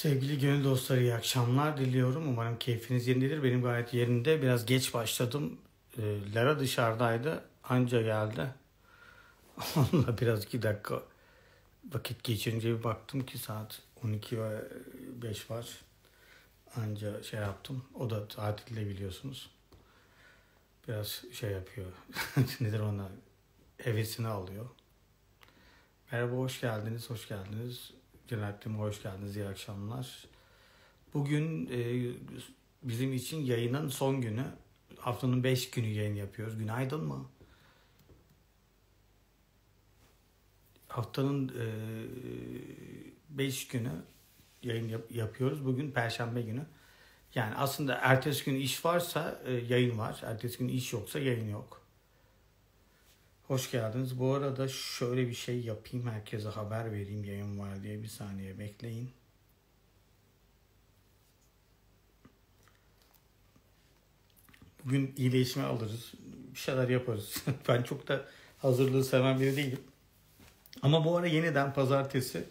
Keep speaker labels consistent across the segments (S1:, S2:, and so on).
S1: Sevgili gönül dostları iyi akşamlar diliyorum. Umarım keyfiniz yerindedir. Benim gayet yerinde. Biraz geç başladım. E, Lara dışarıdaydı. Anca geldi. Onunla biraz iki dakika vakit geçirince bir baktım ki saat 12 ve 5 var. Anca şey yaptım. O da tatilde biliyorsunuz. Biraz şey yapıyor. Nedir ona? Hevesini alıyor. Merhaba, hoş geldiniz, hoş geldiniz. Celalettin hoş geldiniz, iyi akşamlar. Bugün e, bizim için yayının son günü. Haftanın 5 günü yayın yapıyoruz. Günaydın mı? Haftanın 5 e, günü yayın yap- yapıyoruz. Bugün Perşembe günü. Yani aslında ertesi gün iş varsa e, yayın var. Ertesi gün iş yoksa yayın yok. Hoş geldiniz. Bu arada şöyle bir şey yapayım. Herkese haber vereyim yayın var diye. Bir saniye bekleyin. Bugün iyileşme alırız. Bir şeyler yaparız. ben çok da hazırlığı seven biri değilim. Ama bu ara yeniden pazartesi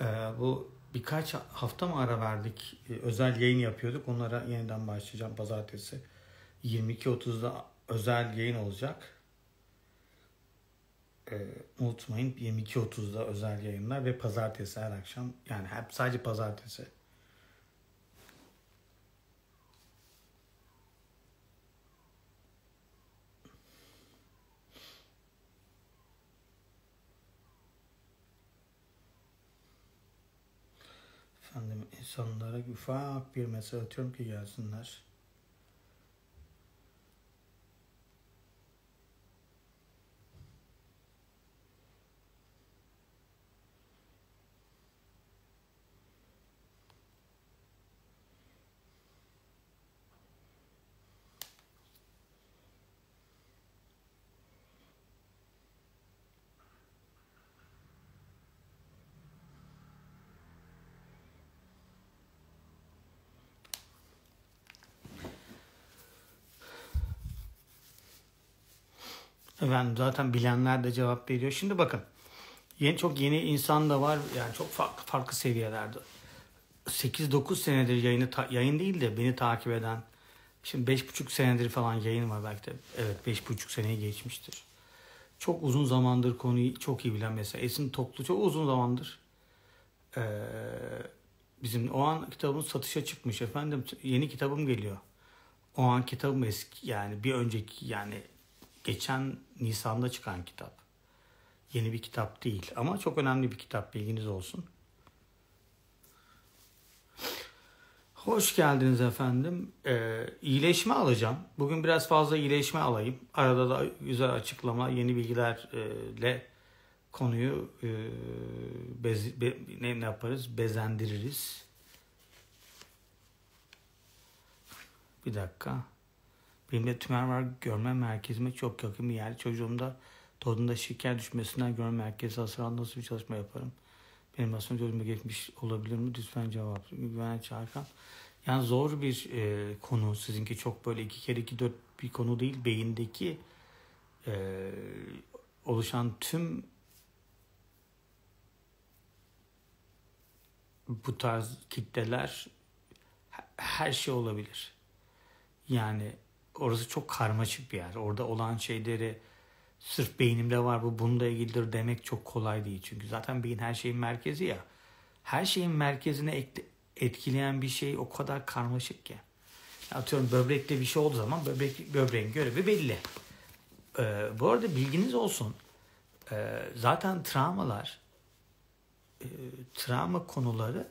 S1: e, bu birkaç hafta mı ara verdik? E, özel yayın yapıyorduk. Onlara yeniden başlayacağım pazartesi. 22.30'da özel yayın olacak. E, unutmayın 22.30'da özel yayınlar ve pazartesi her akşam. Yani hep sadece pazartesi. Efendim insanlara ufak bir mesaj atıyorum ki gelsinler. Efendim zaten bilenler de cevap veriyor. Şimdi bakın. Yeni çok yeni insan da var. Yani çok farklı farklı seviyelerde. 8-9 senedir yayını yayın değil de beni takip eden. Şimdi 5,5 senedir falan yayın var belki de. Evet 5,5 seneyi geçmiştir. Çok uzun zamandır konuyu çok iyi bilen mesela Esin Toklu çok uzun zamandır ee, bizim o an kitabımız satışa çıkmış efendim yeni kitabım geliyor. O an kitabım eski yani bir önceki yani geçen Nisan'da çıkan kitap. Yeni bir kitap değil ama çok önemli bir kitap bilginiz olsun. Hoş geldiniz efendim. Ee, iyileşme alacağım. Bugün biraz fazla iyileşme alayım. Arada da güzel açıklama, yeni bilgilerle konuyu e, bez, be, ne, yaparız? Bezendiririz. Bir dakika. Benim de var. Görme merkezime çok yakın bir yer. Çocuğumda doğduğunda şeker düşmesinden görme merkezi hasarında nasıl bir çalışma yaparım? Benim aslında çocuğuma geçmiş olabilir mi? Lütfen cevap. Güven Çarkan. Yani zor bir e, konu. Sizinki çok böyle iki kere iki dört bir konu değil. Beyindeki e, oluşan tüm bu tarz kitleler her şey olabilir. Yani orası çok karmaşık bir yer. Orada olan şeyleri sırf beynimde var bu bununla ilgilidir demek çok kolay değil. Çünkü zaten beyin her şeyin merkezi ya. Her şeyin merkezine etkileyen bir şey o kadar karmaşık ki. Atıyorum böbrekte bir şey olduğu zaman böbrek, böbreğin görevi belli. Ee, bu arada bilginiz olsun. Ee, zaten travmalar e, travma konuları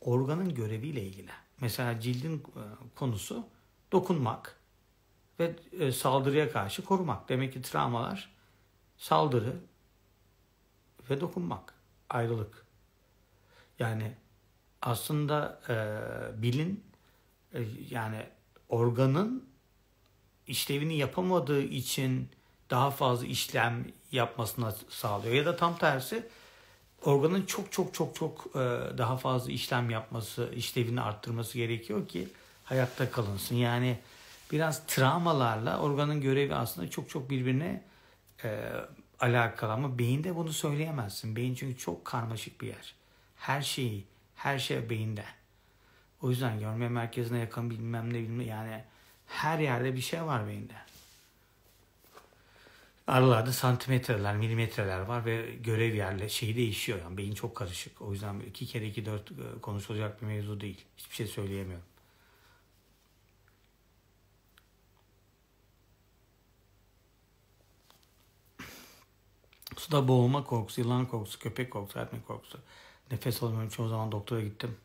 S1: organın göreviyle ilgili. Mesela cildin e, konusu dokunmak ve e, saldırıya karşı korumak. Demek ki travmalar saldırı ve dokunmak, ayrılık. Yani aslında e, bilin e, yani organın işlevini yapamadığı için daha fazla işlem yapmasına sağlıyor. Ya da tam tersi organın çok çok çok çok e, daha fazla işlem yapması, işlevini arttırması gerekiyor ki hayatta kalınsın. Yani biraz travmalarla organın görevi aslında çok çok birbirine e, alakalı ama beyinde bunu söyleyemezsin. Beyin çünkü çok karmaşık bir yer. Her şeyi, Her şey beyinde. O yüzden görme merkezine yakın bilmem ne bilmem yani her yerde bir şey var beyinde. Aralarda santimetreler, milimetreler var ve görev yerle şeyi değişiyor. Yani beyin çok karışık. O yüzden iki kere iki dört e, konuşulacak bir mevzu değil. Hiçbir şey söyleyemiyorum. Suda boğulma korkusu, yılan korkusu, köpek korkusu, öğretmen korkusu. Nefes alamıyorum. Çoğu zaman doktora gittim.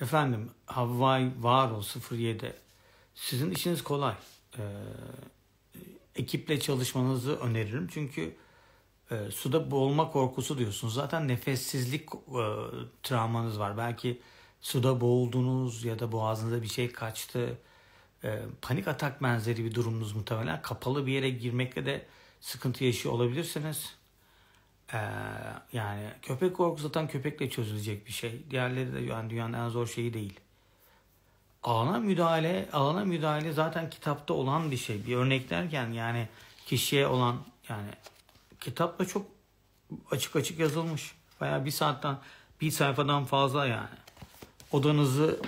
S1: Efendim Havvay Varol 07. Sizin işiniz kolay. Ee, ekiple çalışmanızı öneririm. Çünkü e, suda boğulma korkusu diyorsunuz. Zaten nefessizlik e, travmanız var. Belki suda boğuldunuz ya da boğazınıza bir şey kaçtı. E, panik atak benzeri bir durumunuz muhtemelen. Kapalı bir yere girmekle de sıkıntı yaşıyor olabilirsiniz. Ee, yani köpek korkusu zaten köpekle çözülecek bir şey. Diğerleri de yani dünyanın en zor şeyi değil. Alana müdahale, alana müdahale zaten kitapta olan bir şey. Bir örnek derken yani kişiye olan yani kitapta çok açık açık yazılmış. Bayağı bir saatten bir sayfadan fazla yani. Odanızı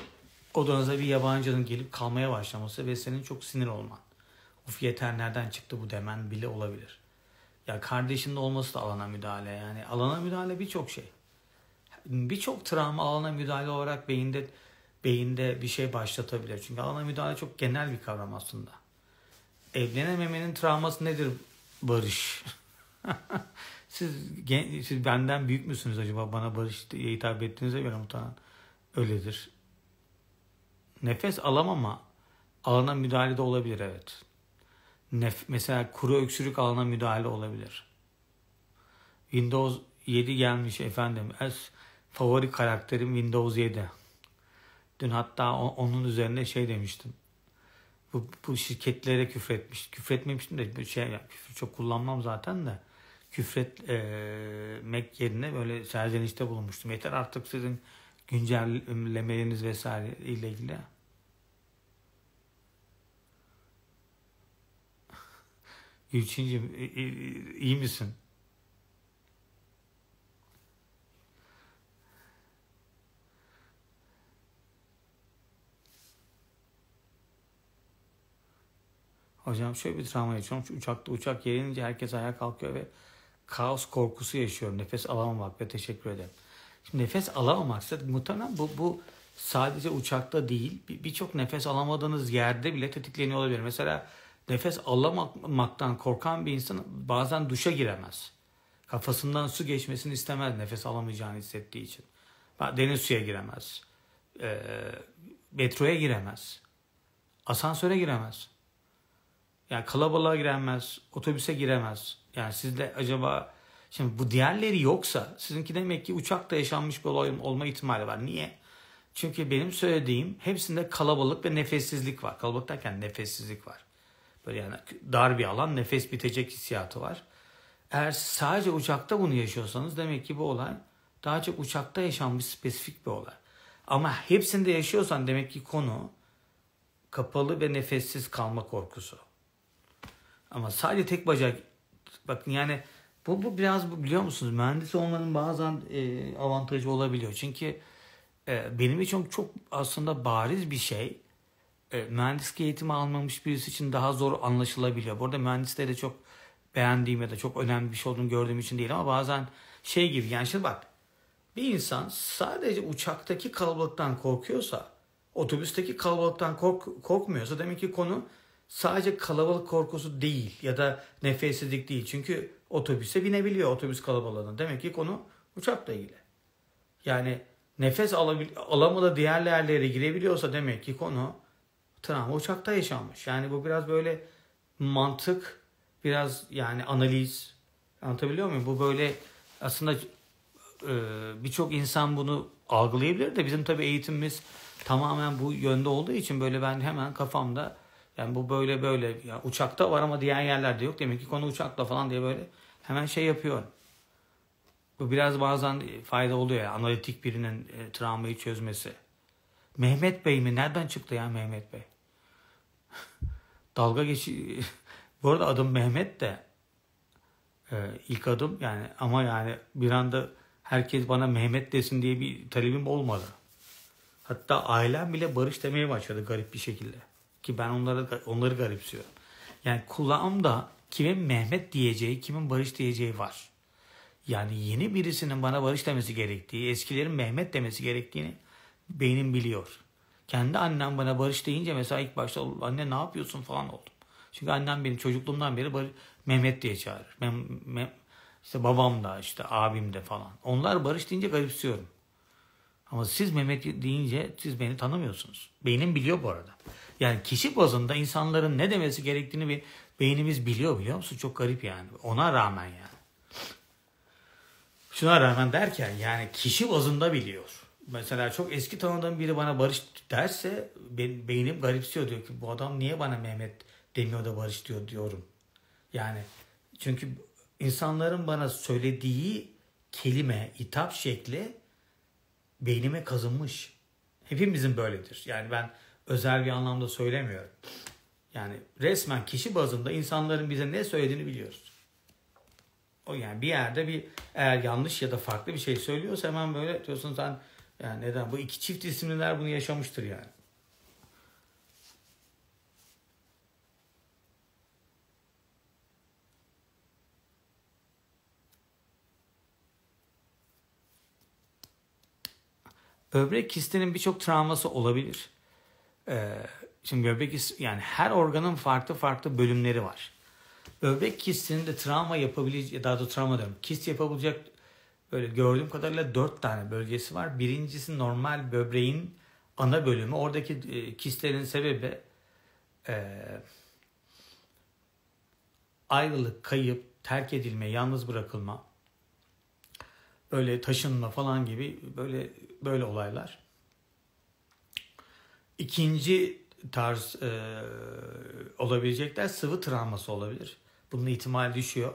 S1: odanıza bir yabancının gelip kalmaya başlaması ve senin çok sinir olman. Uf yeter nereden çıktı bu demen bile olabilir. Ya kardeşinin olması da alana müdahale yani. Alana müdahale birçok şey. Birçok travma alana müdahale olarak beyinde beyinde bir şey başlatabilir. Çünkü alana müdahale çok genel bir kavram aslında. Evlenememenin travması nedir Barış? siz, siz benden büyük müsünüz acaba? Bana Barış diye hitap ettiğinize göre muhtemelen öyledir. Nefes alamama alana müdahale de olabilir evet. Nef mesela kuru öksürük alana müdahale olabilir. Windows 7 gelmiş efendim. Es favori karakterim Windows 7. Dün hatta onun üzerine şey demiştim. Bu, bu şirketlere küfretmiş. Küfretmemiştim de bir şey yani küfür çok kullanmam zaten de küfretmek yerine böyle serzenişte bulunmuştum. Yeter artık sizin güncellemeleriniz vesaire ile ilgili. Gülçinciğim iyi misin? Hocam şöyle bir travma yaşıyorum. Şu uçakta uçak yerinince herkes ayağa kalkıyor ve kaos korkusu yaşıyorum. Nefes alamamak ve teşekkür ederim. Şimdi nefes alamamaksa muhtemelen bu, bu sadece uçakta değil birçok nefes alamadığınız yerde bile tetikleniyor olabilir. Mesela nefes alamaktan korkan bir insan bazen duşa giremez. Kafasından su geçmesini istemez nefes alamayacağını hissettiği için. Deniz suya giremez. E, metroya giremez. Asansöre giremez. Yani kalabalığa giremez, otobüse giremez. Yani sizde acaba şimdi bu diğerleri yoksa sizinki demek ki uçakta yaşanmış bir olay olma ihtimali var. Niye? Çünkü benim söylediğim hepsinde kalabalık ve nefessizlik var. Kalabalık derken nefessizlik var. Böyle yani dar bir alan nefes bitecek hissiyatı var. Eğer sadece uçakta bunu yaşıyorsanız demek ki bu olay daha çok uçakta yaşanmış spesifik bir olay. Ama hepsinde yaşıyorsan demek ki konu kapalı ve nefessiz kalma korkusu. Ama sadece tek bacak bakın yani bu, bu biraz biliyor musunuz mühendis olmanın bazen e, avantajı olabiliyor. Çünkü e, benim için çok aslında bariz bir şey e, mühendislik eğitimi almamış birisi için daha zor anlaşılabiliyor. Bu arada de çok beğendiğim ya da çok önemli bir şey olduğunu gördüğüm için değil ama bazen şey gibi yani şimdi bak bir insan sadece uçaktaki kalabalıktan korkuyorsa otobüsteki kalabalıktan kork, korkmuyorsa demek ki konu sadece kalabalık korkusu değil ya da nefessizlik değil. Çünkü otobüse binebiliyor otobüs kalabalığına. Demek ki konu uçakla ilgili. Yani nefes alamadı diğer yerlere girebiliyorsa demek ki konu travma uçakta yaşanmış. Yani bu biraz böyle mantık, biraz yani analiz. Anlatabiliyor muyum? Bu böyle aslında e, birçok insan bunu algılayabilir de bizim tabii eğitimimiz tamamen bu yönde olduğu için böyle ben hemen kafamda yani bu böyle böyle ya uçakta var ama diğer yerlerde yok. Demek ki konu uçakla falan diye böyle hemen şey yapıyor. Bu biraz bazen fayda oluyor ya analitik birinin e, travmayı çözmesi. Mehmet Bey mi? Nereden çıktı ya Mehmet Bey? Dalga geçi... Bu arada adım Mehmet de e, ilk adım yani ama yani bir anda herkes bana Mehmet desin diye bir talebim olmadı. Hatta ailem bile Barış demeye başladı garip bir şekilde. Ki ben onları onları garipsiyorum. Yani kulağımda kimin Mehmet diyeceği, kimin Barış diyeceği var. Yani yeni birisinin bana Barış demesi gerektiği, eskilerin Mehmet demesi gerektiğini beynim biliyor. Kendi annem bana Barış deyince mesela ilk başta anne ne yapıyorsun falan oldum. Çünkü annem benim çocukluğumdan beri Barış, Mehmet diye çağırır. Mem, mem, işte babam da işte abim de falan. Onlar Barış deyince garipsiyorum. Ama siz Mehmet deyince siz beni tanımıyorsunuz. Beynim biliyor bu arada. Yani kişi bazında insanların ne demesi gerektiğini bir beynimiz biliyor biliyor musun? Çok garip yani. Ona rağmen yani. Şuna rağmen derken yani kişi bazında biliyor. Mesela çok eski tanıdığım biri bana Barış derse beynim garipsiyor diyor ki bu adam niye bana Mehmet demiyor da Barış diyor diyorum. Yani çünkü insanların bana söylediği kelime, hitap şekli beynime kazınmış. Hepimizin böyledir. Yani ben özel bir anlamda söylemiyorum. Yani resmen kişi bazında insanların bize ne söylediğini biliyoruz. O yani bir yerde bir eğer yanlış ya da farklı bir şey söylüyorsa hemen böyle diyorsun sen yani neden bu iki çift isimliler bunu yaşamıştır yani. Böbrek kistinin birçok travması olabilir. Ee, şimdi böbrek kisti yani her organın farklı farklı bölümleri var. Böbrek kistinin de travma yapabilecek, daha da travma diyorum, kist yapabilecek böyle gördüğüm kadarıyla dört tane bölgesi var. Birincisi normal böbreğin ana bölümü. Oradaki e, kistlerin sebebi e, ayrılık, kayıp, terk edilme, yalnız bırakılma, böyle taşınma falan gibi böyle böyle olaylar. İkinci tarz e, olabilecekler sıvı travması olabilir. Bunun ihtimali düşüyor.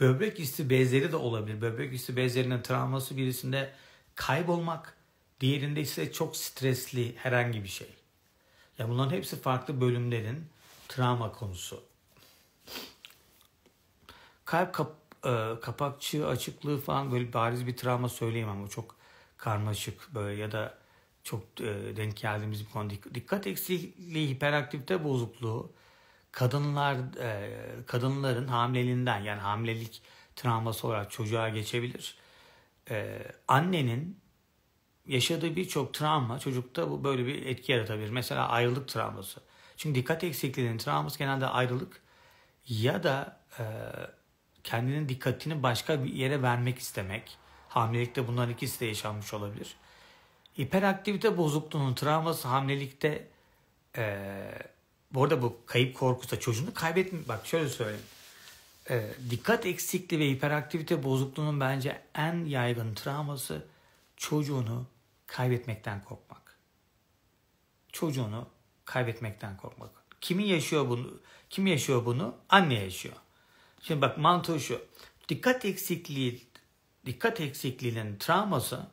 S1: Böbrek üstü bezleri de olabilir. Böbrek üstü bezlerinin travması birisinde kaybolmak, diğerinde ise çok stresli herhangi bir şey. Ya bunların hepsi farklı bölümlerin travma konusu. Kalp kap, e, kapakçığı açıklığı falan böyle bariz bir travma söyleyemem. O çok karmaşık böyle ya da çok e, denk geldiğimiz bir konu. Dikkat eksikliği, hiperaktivite bozukluğu, kadınlar e, kadınların hamileliğinden yani hamilelik travması olarak çocuğa geçebilir. E, annenin yaşadığı birçok travma çocukta bu böyle bir etki yaratabilir. Mesela ayrılık travması. Çünkü dikkat eksikliğinin travması genelde ayrılık ya da e, kendinin dikkatini başka bir yere vermek istemek. Hamilelikte bunların ikisi de yaşanmış olabilir. Hiperaktivite bozukluğunun travması hamilelikte eee bu arada bu kayıp korkusu da çocuğunu kaybetme. Bak şöyle söyleyeyim. E, dikkat eksikliği ve hiperaktivite bozukluğunun bence en yaygın travması çocuğunu kaybetmekten korkmak. Çocuğunu kaybetmekten korkmak. Kimi yaşıyor bunu? Kim yaşıyor bunu? Anne yaşıyor. Şimdi bak mantığı şu. Dikkat eksikliği dikkat eksikliğinin travması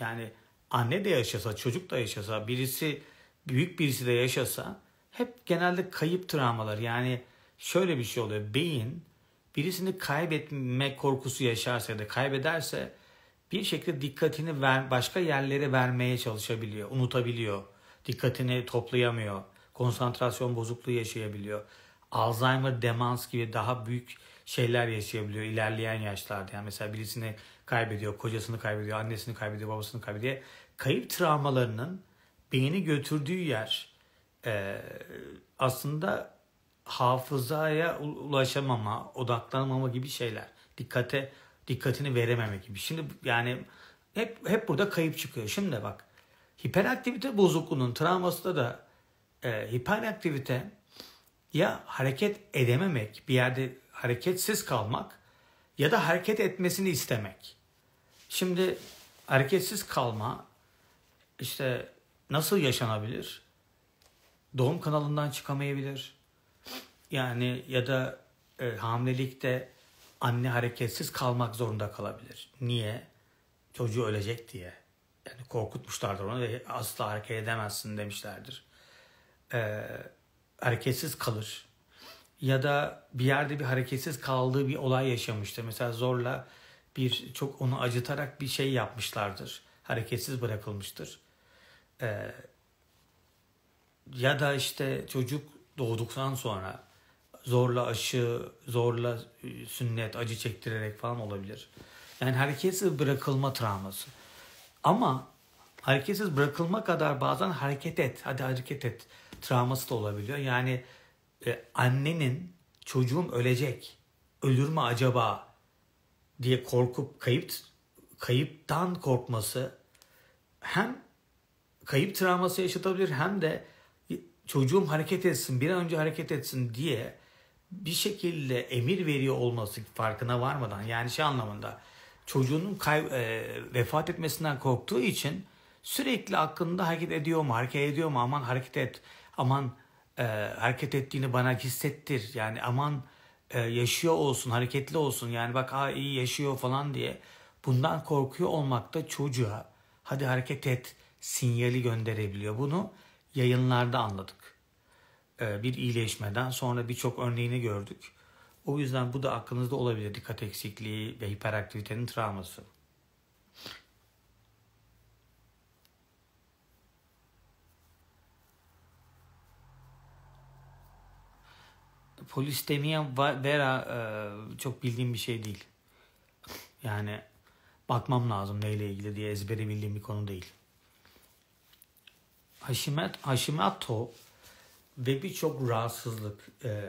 S1: yani anne de yaşasa, çocuk da yaşasa, birisi büyük birisi de yaşasa hep genelde kayıp travmalar. Yani şöyle bir şey oluyor. Beyin birisini kaybetme korkusu yaşarsa ya da kaybederse bir şekilde dikkatini ver, başka yerlere vermeye çalışabiliyor, unutabiliyor. Dikkatini toplayamıyor. Konsantrasyon bozukluğu yaşayabiliyor. Alzheimer, demans gibi daha büyük şeyler yaşayabiliyor ilerleyen yaşlarda. Yani mesela birisini kaybediyor, kocasını kaybediyor, annesini kaybediyor, babasını kaybediyor. Kayıp travmalarının beyni götürdüğü yer e, aslında hafızaya ulaşamama, odaklanmama gibi şeyler. Dikkate dikkatini verememe gibi. Şimdi yani hep hep burada kayıp çıkıyor. Şimdi bak hiperaktivite bozukluğunun travması da e, hiperaktivite ya hareket edememek, bir yerde hareketsiz kalmak ya da hareket etmesini istemek. Şimdi hareketsiz kalma işte nasıl yaşanabilir? Doğum kanalından çıkamayabilir. Yani ya da e, hamilelikte anne hareketsiz kalmak zorunda kalabilir. Niye? Çocuğu ölecek diye. Yani korkutmuşlardır onu ve asla hareket edemezsin demişlerdir. E, hareketsiz kalır. Ya da bir yerde bir hareketsiz kaldığı bir olay yaşamıştır. Mesela zorla bir çok onu acıtarak bir şey yapmışlardır. Hareketsiz bırakılmıştır. Ee, ya da işte çocuk doğduktan sonra zorla aşı, zorla e, sünnet, acı çektirerek falan olabilir. Yani hareketsiz bırakılma travması. Ama hareketsiz bırakılma kadar bazen hareket et, hadi hareket et travması da olabiliyor. Yani e, annenin çocuğum ölecek, ölür mü acaba diye korkup kayıp kayıptan korkması hem kayıp travması yaşatabilir hem de çocuğum hareket etsin, bir an önce hareket etsin diye bir şekilde emir veriyor olması farkına varmadan yani şey anlamında çocuğunun kay- e, vefat etmesinden korktuğu için sürekli aklında hareket ediyor mu, hareket ediyor mu, aman hareket et, aman e, hareket ettiğini bana hissettir. Yani aman e, yaşıyor olsun, hareketli olsun. Yani bak ha iyi yaşıyor falan diye. Bundan korkuyor olmak da çocuğa hadi hareket et sinyali gönderebiliyor. Bunu yayınlarda anladık. E, bir iyileşmeden sonra birçok örneğini gördük. O yüzden bu da aklınızda olabilir. Dikkat eksikliği ve hiperaktivitenin travması. Polistemia vera e, çok bildiğim bir şey değil. Yani bakmam lazım neyle ilgili diye ezbere bildiğim bir konu değil. Hashimoto, Hashimoto ve birçok rahatsızlık, e,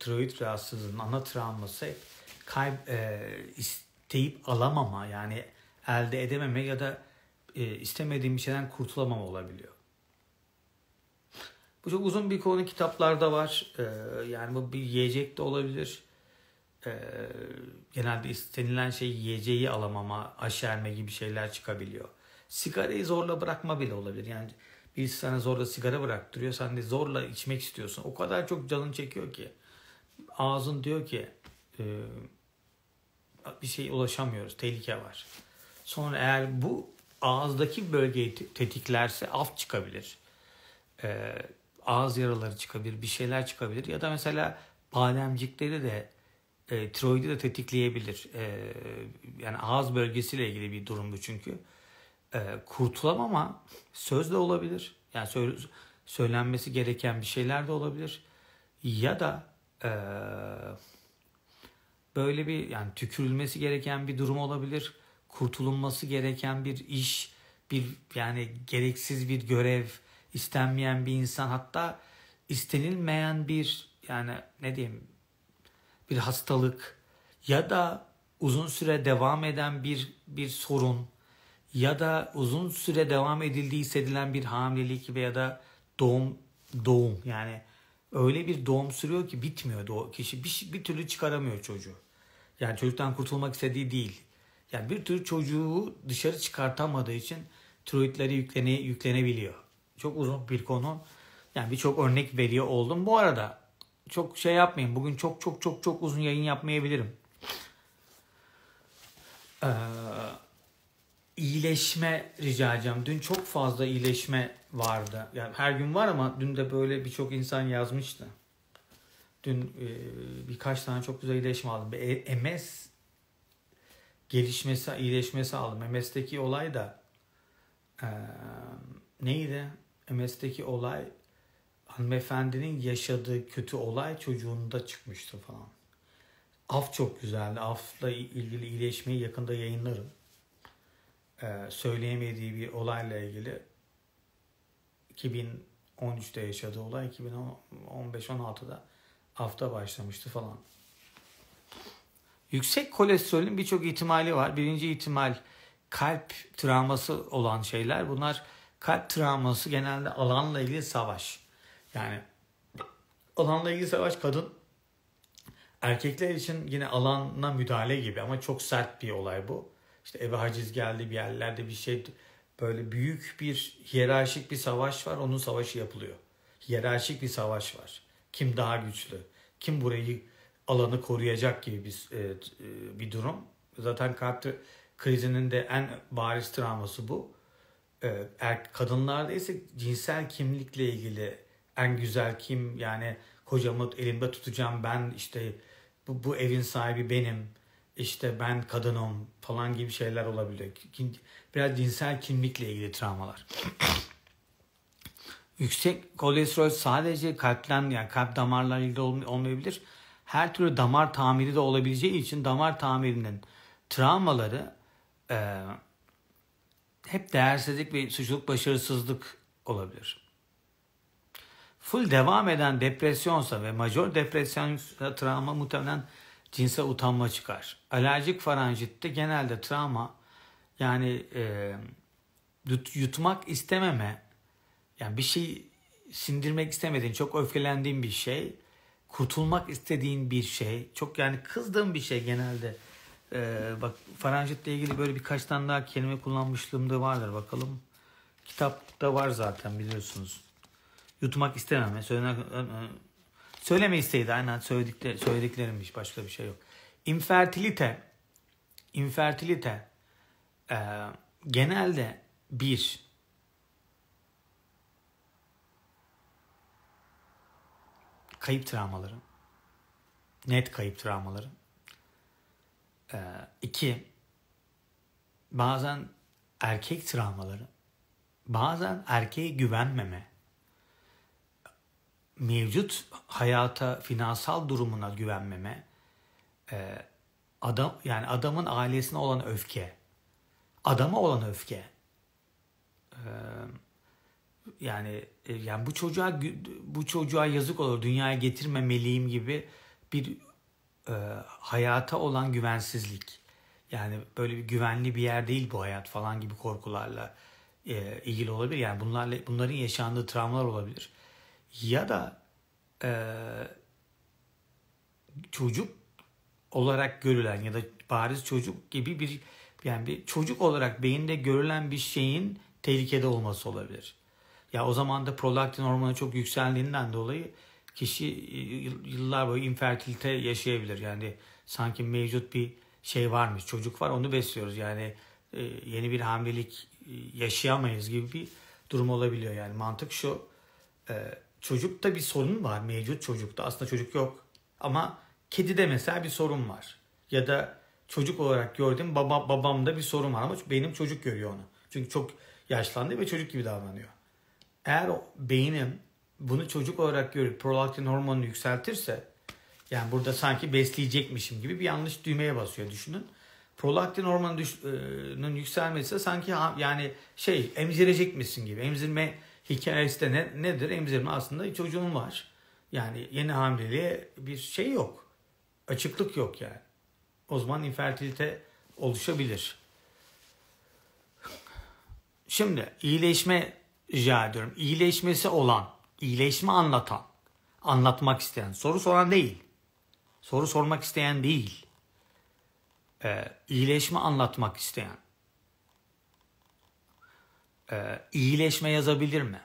S1: tiroid rahatsızlığının ana travması kayb, e, isteyip alamama yani elde edememe ya da e, istemediğim bir şeyden kurtulamama olabiliyor. Bu çok uzun bir konu kitaplarda var. Ee, yani bu bir yiyecek de olabilir. Ee, genelde istenilen şey yiyeceği alamama, aşerme gibi şeyler çıkabiliyor. Sigarayı zorla bırakma bile olabilir. Yani birisi sana zorla sigara bıraktırıyor. Sen de zorla içmek istiyorsun. O kadar çok canın çekiyor ki. Ağzın diyor ki e, bir şey ulaşamıyoruz. Tehlike var. Sonra eğer bu ağızdaki bölgeyi tetiklerse af çıkabilir. Ee, ağız yaraları çıkabilir, bir şeyler çıkabilir. Ya da mesela bademcikleri de e, tiroidi de tetikleyebilir. E, yani ağız bölgesiyle ilgili bir durum bu çünkü. E, kurtulamama söz de olabilir. Yani sö- söylenmesi gereken bir şeyler de olabilir. Ya da e, böyle bir yani tükürülmesi gereken bir durum olabilir. Kurtulunması gereken bir iş, bir yani gereksiz bir görev, istenmeyen bir insan hatta istenilmeyen bir yani ne diyeyim bir hastalık ya da uzun süre devam eden bir bir sorun ya da uzun süre devam edildiği hissedilen bir hamilelik veya da doğum doğum yani öyle bir doğum sürüyor ki bitmiyor o kişi bir, bir türlü çıkaramıyor çocuğu. Yani çocuktan kurtulmak istediği değil. Yani bir tür çocuğu dışarı çıkartamadığı için tiroidleri yüklene, yüklenebiliyor. Çok uzun bir konu. Yani birçok örnek veriyor oldum. Bu arada çok şey yapmayın. Bugün çok çok çok çok uzun yayın yapmayabilirim. Ee, iyileşme rica edeceğim. Dün çok fazla iyileşme vardı. Yani her gün var ama dün de böyle birçok insan yazmıştı. Dün e, birkaç tane çok güzel iyileşme aldım. E, MS gelişmesi, iyileşmesi aldım. MS'teki olay da e, neydi? MS'deki olay hanımefendinin yaşadığı kötü olay çocuğunda çıkmıştı falan. Af çok güzeldi. Af'la ilgili iyileşmeyi yakında yayınlarım. Ee, söyleyemediği bir olayla ilgili 2013'te yaşadığı olay 2015-16'da Af'ta başlamıştı falan. Yüksek kolesterolün birçok ihtimali var. Birinci ihtimal kalp travması olan şeyler. Bunlar kalp travması genelde alanla ilgili savaş. Yani alanla ilgili savaş kadın erkekler için yine alanına müdahale gibi ama çok sert bir olay bu. İşte eve haciz geldi bir yerlerde bir şey böyle büyük bir hiyerarşik bir savaş var. Onun savaşı yapılıyor. Hiyerarşik bir savaş var. Kim daha güçlü? Kim burayı alanı koruyacak gibi bir e, e, bir durum. Zaten kalp krizinin de en bariz travması bu e, er, kadınlarda ise cinsel kimlikle ilgili en güzel kim yani kocamı elimde tutacağım ben işte bu, bu evin sahibi benim işte ben kadınım falan gibi şeyler olabilir. Biraz cinsel kimlikle ilgili travmalar. Yüksek kolesterol sadece kalpten yani kalp damarlarıyla ilgili olmayabilir. Her türlü damar tamiri de olabileceği için damar tamirinin travmaları e, hep değersizlik ve suçluluk başarısızlık olabilir. Full devam eden depresyonsa ve major depresyonsa travma muhtemelen cinsel utanma çıkar. Alerjik faranjitte genelde travma yani e, yutmak istememe yani bir şey sindirmek istemediğin, çok öfkelendiğin bir şey, kurtulmak istediğin bir şey, çok yani kızdığın bir şey genelde. Ee, bak faranjitle ilgili böyle birkaç tane daha kelime kullanmışlığım da vardır bakalım. Kitapta var zaten biliyorsunuz. Yutmak istememe. Söyle, söyleme isteği aynen söyledikler, söylediklerimmiş başka bir şey yok. Infertilite infertilite e, genelde bir kayıp travmaları. Net kayıp travmaları. Ee, iki, bazen erkek travmaları. Bazen erkeğe güvenmeme. Mevcut hayata, finansal durumuna güvenmeme. Ee, adam yani adamın ailesine olan öfke. Adama olan öfke. Ee, yani e, yani bu çocuğa bu çocuğa yazık olur dünyaya getirmemeliyim gibi bir e, hayata olan güvensizlik yani böyle bir güvenli bir yer değil bu hayat falan gibi korkularla e, ilgili olabilir yani bunlarla bunların yaşandığı travmalar olabilir ya da e, çocuk olarak görülen ya da bariz çocuk gibi bir yani bir çocuk olarak beyinde görülen bir şeyin tehlikede olması olabilir. Ya o zaman da prolaktin hormonu çok yükseldiğinden dolayı kişi yıllar boyu infertilite yaşayabilir. Yani sanki mevcut bir şey varmış, çocuk var onu besliyoruz. Yani e, yeni bir hamilelik e, yaşayamayız gibi bir durum olabiliyor. Yani mantık şu, e, çocukta bir sorun var mevcut çocukta. Aslında çocuk yok ama kedide mesela bir sorun var. Ya da çocuk olarak gördüğüm baba, babamda bir sorun var ama benim çocuk görüyor onu. Çünkü çok yaşlandı ve çocuk gibi davranıyor eğer beynim bunu çocuk olarak görüp prolaktin hormonunu yükseltirse yani burada sanki besleyecekmişim gibi bir yanlış düğmeye basıyor düşünün. Prolaktin hormonunun yükselmesi sanki yani şey emzirecekmişsin gibi. Emzirme hikayesi de ne, nedir? Emzirme aslında çocuğun var. Yani yeni hamileliğe bir şey yok. Açıklık yok yani. O zaman infertilite oluşabilir. Şimdi iyileşme rica ediyorum. İyileşmesi olan, iyileşme anlatan, anlatmak isteyen, soru soran değil. Soru sormak isteyen değil. Ee, iyileşme anlatmak isteyen. Ee, iyileşme yazabilir mi?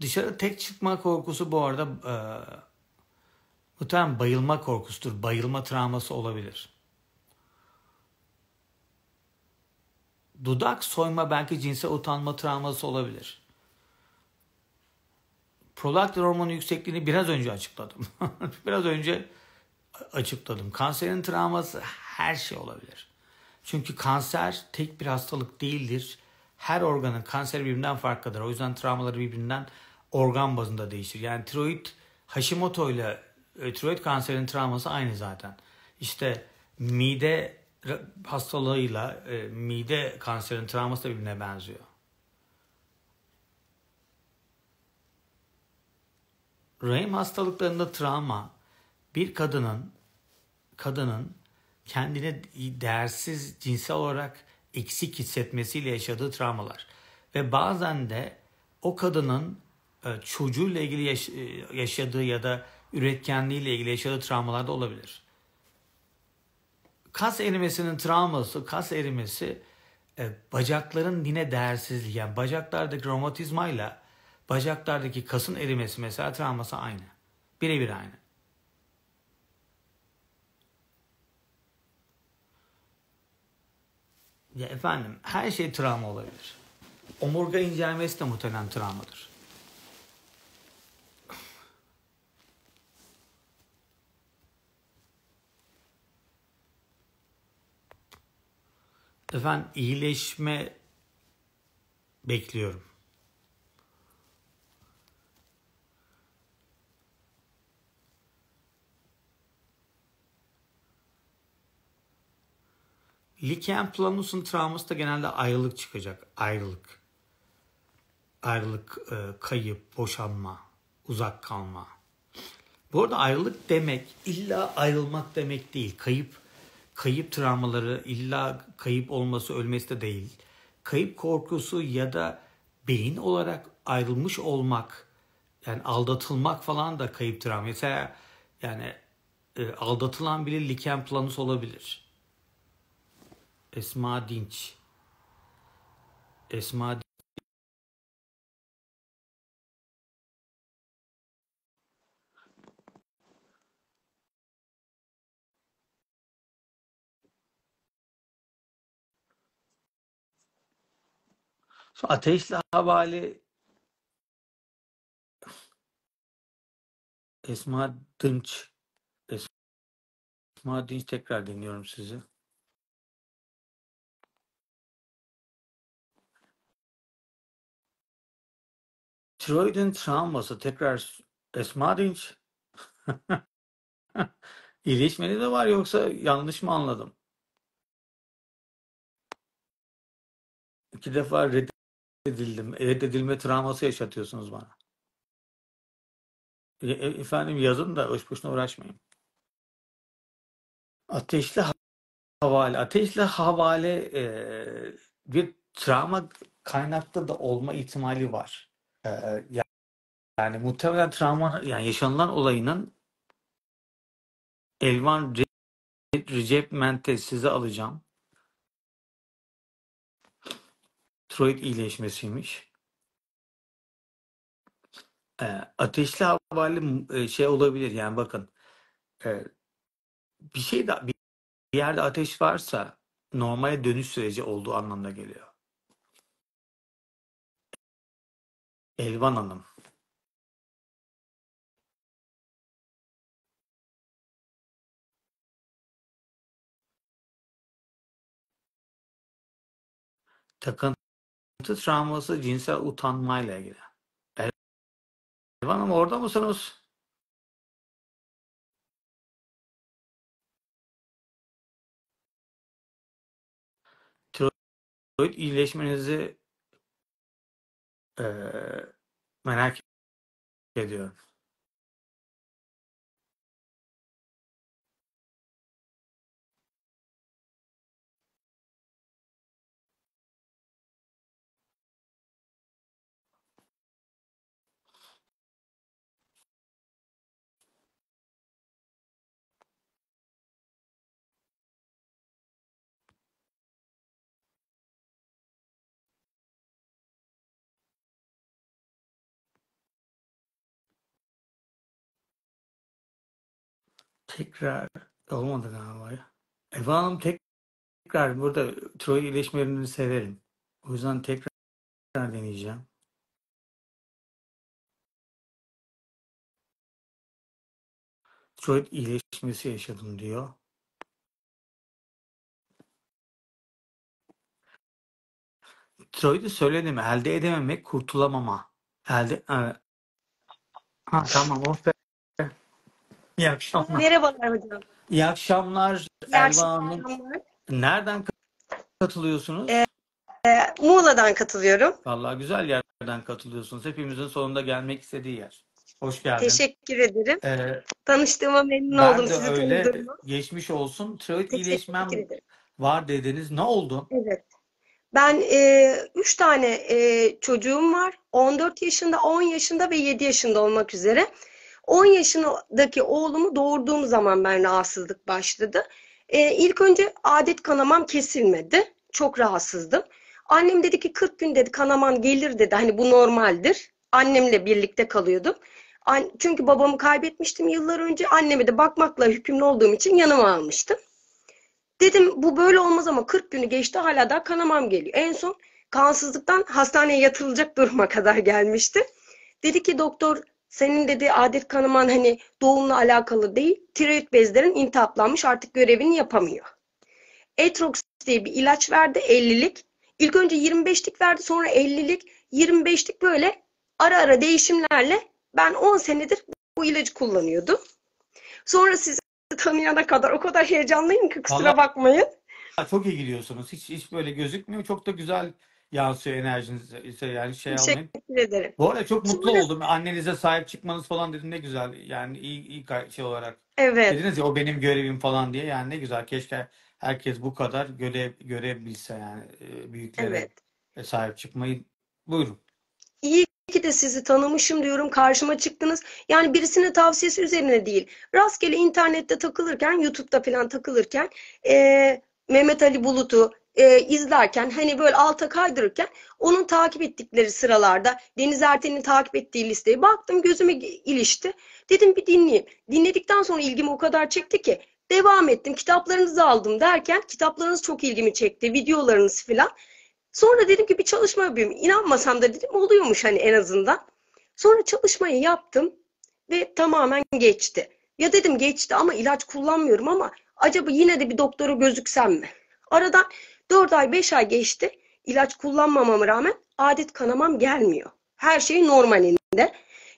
S1: Dışarı tek çıkma korkusu bu arada e, muhtemelen bayılma korkusudur. Bayılma travması olabilir. dudak soyma belki cinsel utanma travması olabilir. Prolaktin hormonu yüksekliğini biraz önce açıkladım. biraz önce açıkladım. Kanserin travması her şey olabilir. Çünkü kanser tek bir hastalık değildir. Her organın kanseri birbirinden farklıdır. O yüzden travmaları birbirinden organ bazında değişir. Yani tiroid Hashimoto ile e, tiroid kanserinin travması aynı zaten. İşte mide hastalığıyla e, mide kanserinin travması da birbirine benziyor. Rahim hastalıklarında travma bir kadının kadının kendini değersiz cinsel olarak eksik hissetmesiyle yaşadığı travmalar ve bazen de o kadının e, çocuğuyla ilgili e, yaşadığı ya da üretkenliğiyle ilgili yaşadığı travmalar da olabilir kas erimesinin travması, kas erimesi e, bacakların yine değersizliği. Yani bacaklardaki romatizmayla bacaklardaki kasın erimesi mesela travması aynı. Birebir aynı. Ya efendim her şey travma olabilir. Omurga incelmesi de muhtemelen travmadır. Efendim iyileşme bekliyorum. Lichen planus'un travması da genelde ayrılık çıkacak. Ayrılık. Ayrılık, e, kayıp, boşanma, uzak kalma. Bu arada ayrılık demek illa ayrılmak demek değil. Kayıp kayıp travmaları illa kayıp olması ölmesi de değil. Kayıp korkusu ya da beyin olarak ayrılmış olmak yani aldatılmak falan da kayıp travma. Mesela yani e, aldatılan biri liken planus olabilir. Esma Dinç. Esma Şu ateşli havali Esma Dınç. Esma Dinç tekrar dinliyorum sizi. Tiroidin travması tekrar Esma Dinç. İyileşmeni de var yoksa yanlış mı anladım? İki defa reddedildim. Reddedilme travması yaşatıyorsunuz bana. E, e, efendim yazın da boş boşuna uğraşmayın. Ateşli havale. Ateşli havale e, bir travma kaynaklı da olma ihtimali var. E, yani, yani muhtemelen travma yani yaşanılan olayının Elvan Recep Mente size alacağım. Troid iyileşmesiymiş. E, ateşli havale e, şey olabilir yani bakın e, bir şey da bir yerde ateş varsa normale dönüş süreci olduğu anlamına geliyor. Elvan Hanım. Takıntı travması cinsel utanmayla ilgili. Elvan Hanım orada mısınız? Tiroid iyileşmenizi e, merak ediyorum. Tekrar olmadı galiba ya. Eva Hanım tekrar burada Troy iyileşmelerini severim. O yüzden tekrar deneyeceğim. Troy iyileşmesi yaşadım diyor. Troy'du söyledim. Elde edememek, kurtulamama. Elde... Ha, tamam. O İyi akşamlar.
S2: Merhabalar hocam.
S1: İyi akşamlar
S2: İyi
S1: Elva Hanım.
S2: akşamlar.
S1: Nereden katılıyorsunuz?
S2: Ee, Muğla'dan katılıyorum.
S1: Vallahi güzel yerden katılıyorsunuz. Hepimizin sonunda gelmek istediği yer. Hoş geldin.
S2: Teşekkür ederim.
S1: Ee,
S2: Tanıştığıma memnun
S1: ben
S2: oldum
S1: de
S2: sizi
S1: öyle.
S2: tanıdığıma.
S1: Geçmiş olsun. Tiroid
S2: Teşekkür
S1: iyileşmem
S2: ederim.
S1: var dediniz. Ne oldu?
S2: Evet. Ben e, üç tane e, çocuğum var. 14 yaşında, 10 yaşında ve 7 yaşında olmak üzere. 10 yaşındaki oğlumu doğurduğum zaman ben rahatsızlık başladı. E, ilk önce adet kanamam kesilmedi. Çok rahatsızdım. Annem dedi ki 40 gün dedi kanaman gelir dedi. Hani bu normaldir. Annemle birlikte kalıyordum. An çünkü babamı kaybetmiştim yıllar önce. Anneme de bakmakla hükümlü olduğum için yanıma almıştım. Dedim bu böyle olmaz ama 40 günü geçti hala da kanamam geliyor. En son kansızlıktan hastaneye yatırılacak duruma kadar gelmişti. Dedi ki doktor senin dedi adet kanaman hani doğumla alakalı değil. Tiroid bezlerin iltihaplanmış artık görevini yapamıyor. Etrox diye bir ilaç verdi 50'lik. İlk önce 25'lik verdi sonra 50'lik. 25'lik böyle ara ara değişimlerle ben 10 senedir bu ilacı kullanıyordum. Sonra sizi tanıyana kadar o kadar heyecanlıyım ki kusura
S1: Vallahi
S2: bakmayın.
S1: çok iyi gidiyorsunuz. Hiç hiç böyle gözükmüyor. Çok da güzel yansıyor enerjiniz. İşte Yani şey almayın.
S2: Teşekkür ederim.
S1: Bu arada çok mutlu
S2: Sonra
S1: oldum. Annenize sahip çıkmanız falan dedim ne güzel. Yani iyi, iyi şey olarak.
S2: evet.
S1: Dediniz ya o benim görevim falan diye. Yani ne güzel. Keşke herkes bu kadar görev görebilse yani e, büyüklere
S2: Evet.
S1: e, sahip çıkmayı. Buyurun.
S2: İyi ki de sizi tanımışım diyorum. Karşıma çıktınız. Yani birisinin tavsiyesi üzerine değil. Rastgele internette takılırken, YouTube'da falan takılırken e, Mehmet Ali Bulut'u e, izlerken hani böyle alta kaydırırken onun takip ettikleri sıralarda Deniz Erten'in takip ettiği listeye baktım gözüme ilişti. Dedim bir dinleyeyim. Dinledikten sonra ilgimi o kadar çekti ki devam ettim. Kitaplarınızı aldım derken kitaplarınız çok ilgimi çekti. Videolarınız falan. Sonra dedim ki bir çalışma yapayım. İnanmasam da dedim oluyormuş hani en azından. Sonra çalışmayı yaptım ve tamamen geçti. Ya dedim geçti ama ilaç kullanmıyorum ama acaba yine de bir doktora gözüksem mi? Aradan 4 ay 5 ay geçti. İlaç kullanmamama rağmen adet kanamam gelmiyor. Her şey normalinde.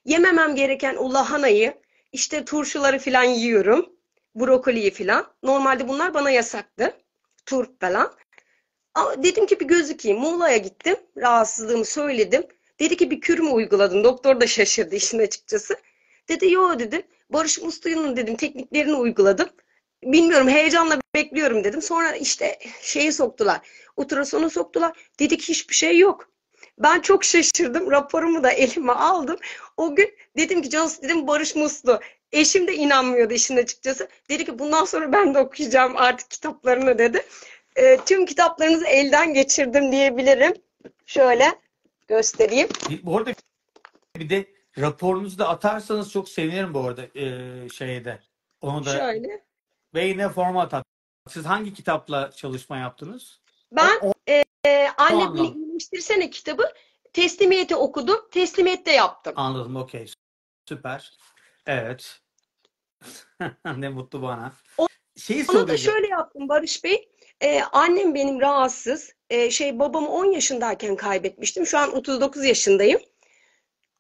S2: Yememem gereken o lahanayı, işte turşuları falan yiyorum. Brokoliyi falan. Normalde bunlar bana yasaktı. Turp falan. Ama dedim ki bir gözükeyim. Muğla'ya gittim. Rahatsızlığımı söyledim. Dedi ki bir kür mü uyguladın? Doktor da şaşırdı işin açıkçası. Dedi yo dedim. Barış Muslu'nun dedim tekniklerini uyguladım. Bilmiyorum heyecanla bekliyorum dedim. Sonra işte şeyi soktular. Ultrasonu soktular. Dedik hiçbir şey yok. Ben çok şaşırdım. Raporumu da elime aldım. O gün dedim ki Cansu dedim Barış Muslu. Eşim de inanmıyordu işin açıkçası. Dedi ki bundan sonra ben de okuyacağım artık kitaplarını dedi. E, tüm kitaplarınızı elden geçirdim diyebilirim. Şöyle göstereyim.
S1: Bu arada bir de raporunuzu da atarsanız çok sevinirim bu arada e, şeyde. Onu da
S2: Şöyle.
S1: Beyne format at. Siz hangi kitapla çalışma yaptınız? O,
S2: Ben
S1: o,
S2: e, e,
S1: o
S2: Anne Beni kitabı teslimiyeti okudum. Teslimiyette yaptım.
S1: Anladım. Okey. Süper. Evet. Ne mutlu bana. Şeyi
S2: Onu da şöyle yaptım Barış Bey. Ee, annem benim rahatsız. Ee, şey babamı 10 yaşındayken kaybetmiştim. Şu an 39 yaşındayım.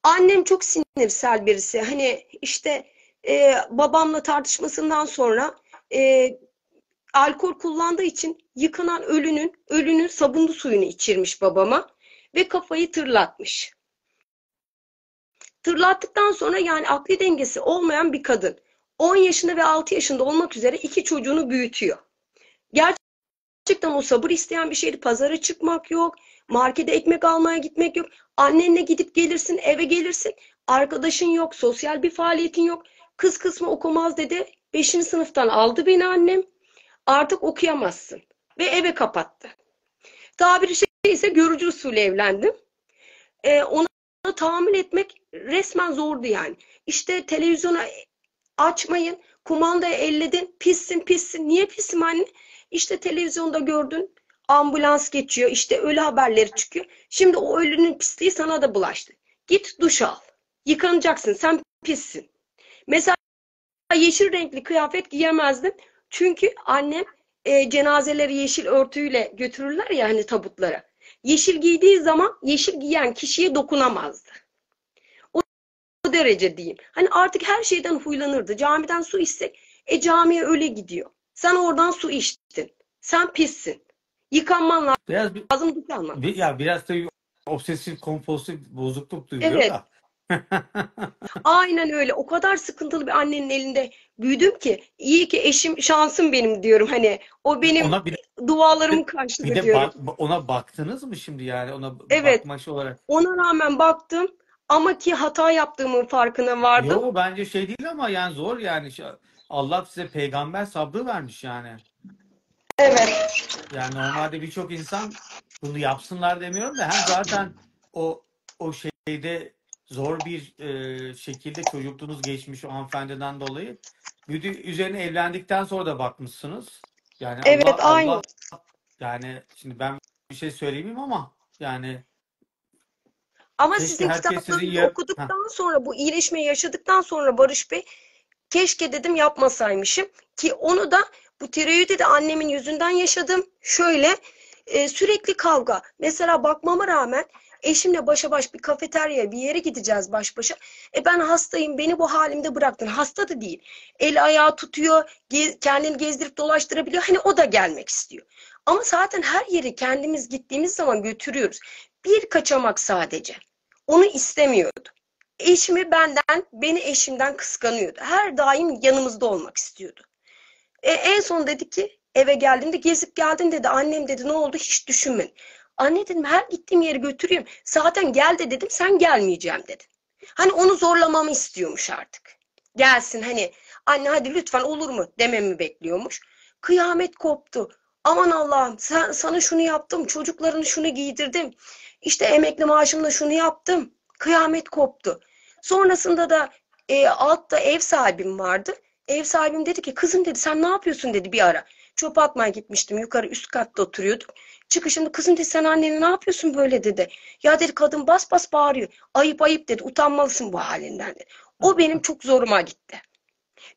S2: Annem çok sinirsel birisi. Hani işte e, babamla tartışmasından sonra e, alkol kullandığı için yıkanan ölünün ölünün sabunlu suyunu içirmiş babama ve kafayı tırlatmış. Tırlattıktan sonra yani akli dengesi olmayan bir kadın. 10 yaşında ve 6 yaşında olmak üzere iki çocuğunu büyütüyor. Gerçekten o sabır isteyen bir şeydi. Pazara çıkmak yok. Markete ekmek almaya gitmek yok. Annenle gidip gelirsin, eve gelirsin. Arkadaşın yok, sosyal bir faaliyetin yok. Kız kısmı okumaz dedi. Beşinci sınıftan aldı beni annem. Artık okuyamazsın. Ve eve kapattı. Tabiri şey ise görücü usulü evlendim. Ee, ona tahammül etmek resmen zordu yani. İşte televizyona açmayın, kumandayı elledin, pissin pissin. Niye pissim anne? İşte televizyonda gördün, ambulans geçiyor, işte ölü haberleri çıkıyor. Şimdi o ölünün pisliği sana da bulaştı. Git duş al. Yıkanacaksın, sen pissin. Mesela yeşil renkli kıyafet giyemezdim. Çünkü annem e, cenazeleri yeşil örtüyle götürürler ya hani tabutlara. Yeşil giydiği zaman yeşil giyen kişiye dokunamazdı. O, o derece diyeyim. Hani artık her şeyden huylanırdı. Camiden su içsek, e camiye öyle gidiyor. Sen oradan su içtin. Sen pissin. Yıkanman
S1: Biraz bir,
S2: lazım,
S1: bir- ya biraz da obsesif kompulsif bozukluk duyuyor
S2: Evet.
S1: da.
S2: Aynen öyle. O kadar sıkıntılı bir annenin elinde büyüdüm ki iyi ki eşim şansım benim diyorum. Hani o benim
S1: Ona bir,
S2: dualarımı
S1: bir
S2: karşılıyor
S1: de
S2: diyorum.
S1: bak- ona baktınız mı şimdi yani ona
S2: Evet.
S1: bakma şey olarak?
S2: Ona rağmen baktım ama ki hata yaptığımın farkına vardım.
S1: Yo bence şey değil ama yani zor yani. Allah size peygamber sabrı vermiş yani.
S2: Evet.
S1: Yani normalde birçok insan bunu yapsınlar demiyorum da hem zaten o o şeyde zor bir e, şekilde çocukluğunuz geçmiş o hanımefendiden dolayı. Bir de üzerine evlendikten sonra da bakmışsınız. Yani
S2: Evet,
S1: Allah
S2: aynı.
S1: Allah yani şimdi ben bir şey söyleyeyim ama yani
S2: Ama
S1: Keşke
S2: sizin
S1: herkes sizin
S2: kitaplarınızı
S1: yer-
S2: okuduktan sonra bu iyileşmeyi yaşadıktan sonra Barış Bey keşke dedim yapmasaymışım ki onu da Bu tiroidi de annemin yüzünden yaşadım. Şöyle e, sürekli kavga. Mesela bakmama rağmen eşimle başa baş bir kafeteryaya bir yere gideceğiz baş başa. E ben hastayım beni bu halimde bıraktın. Hasta da değil. El ayağı tutuyor. Gez, kendini gezdirip dolaştırabiliyor. Hani o da gelmek istiyor. Ama zaten her yeri kendimiz gittiğimiz zaman götürüyoruz. Bir kaçamak sadece. Onu istemiyordu. Eşimi benden, beni eşimden kıskanıyordu. Her daim yanımızda olmak istiyordu. E, en son dedi ki eve geldiğimde gezip geldin dedi. Annem dedi ne oldu hiç düşünmedin. Anne dedim her gittiğim yeri götürüyorum. Zaten gel de dedim sen gelmeyeceğim dedi. Hani onu zorlamamı istiyormuş artık. Gelsin hani anne hadi lütfen olur mu dememi bekliyormuş. Kıyamet koptu. Aman Allah'ım sen, sana şunu yaptım, çocuklarını şunu giydirdim. İşte emekli maaşımla şunu yaptım. Kıyamet koptu. Sonrasında da e, altta ev sahibim vardı. Ev sahibim dedi ki kızım dedi sen ne yapıyorsun dedi bir ara. Çöp atmaya gitmiştim. Yukarı üst katta oturuyorduk. Çıkışında kızım dedi sen annene ne yapıyorsun böyle dedi. Ya dedi kadın bas bas bağırıyor. Ayıp ayıp dedi utanmalısın bu halinden dedi. O benim çok zoruma gitti.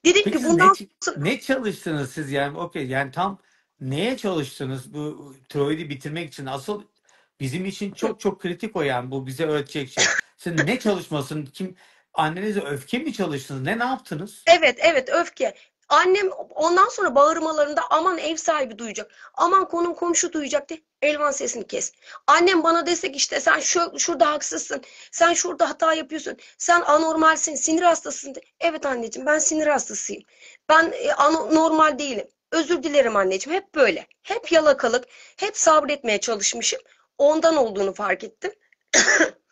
S2: Dedim
S1: Peki
S2: ki bundan
S1: ne,
S2: sonra
S1: ne çalıştınız siz yani okey yani tam neye çalıştınız bu tiroidi bitirmek için asıl bizim için çok çok kritik o yani bu bize öğretecek şey. Siz ne çalışmasın kim annenize öfke mi çalıştınız ne ne yaptınız?
S2: Evet evet öfke. Annem ondan sonra bağırmalarında aman ev sahibi duyacak. Aman konum komşu duyacak diye Elvan sesini kes. Annem bana desek işte sen şu, şurada haksızsın. Sen şurada hata yapıyorsun. Sen anormalsin, sinir hastasısın. de. Evet anneciğim ben sinir hastasıyım. Ben e, anormal değilim. Özür dilerim anneciğim. Hep böyle. Hep yalakalık. Hep sabretmeye çalışmışım. Ondan olduğunu fark ettim.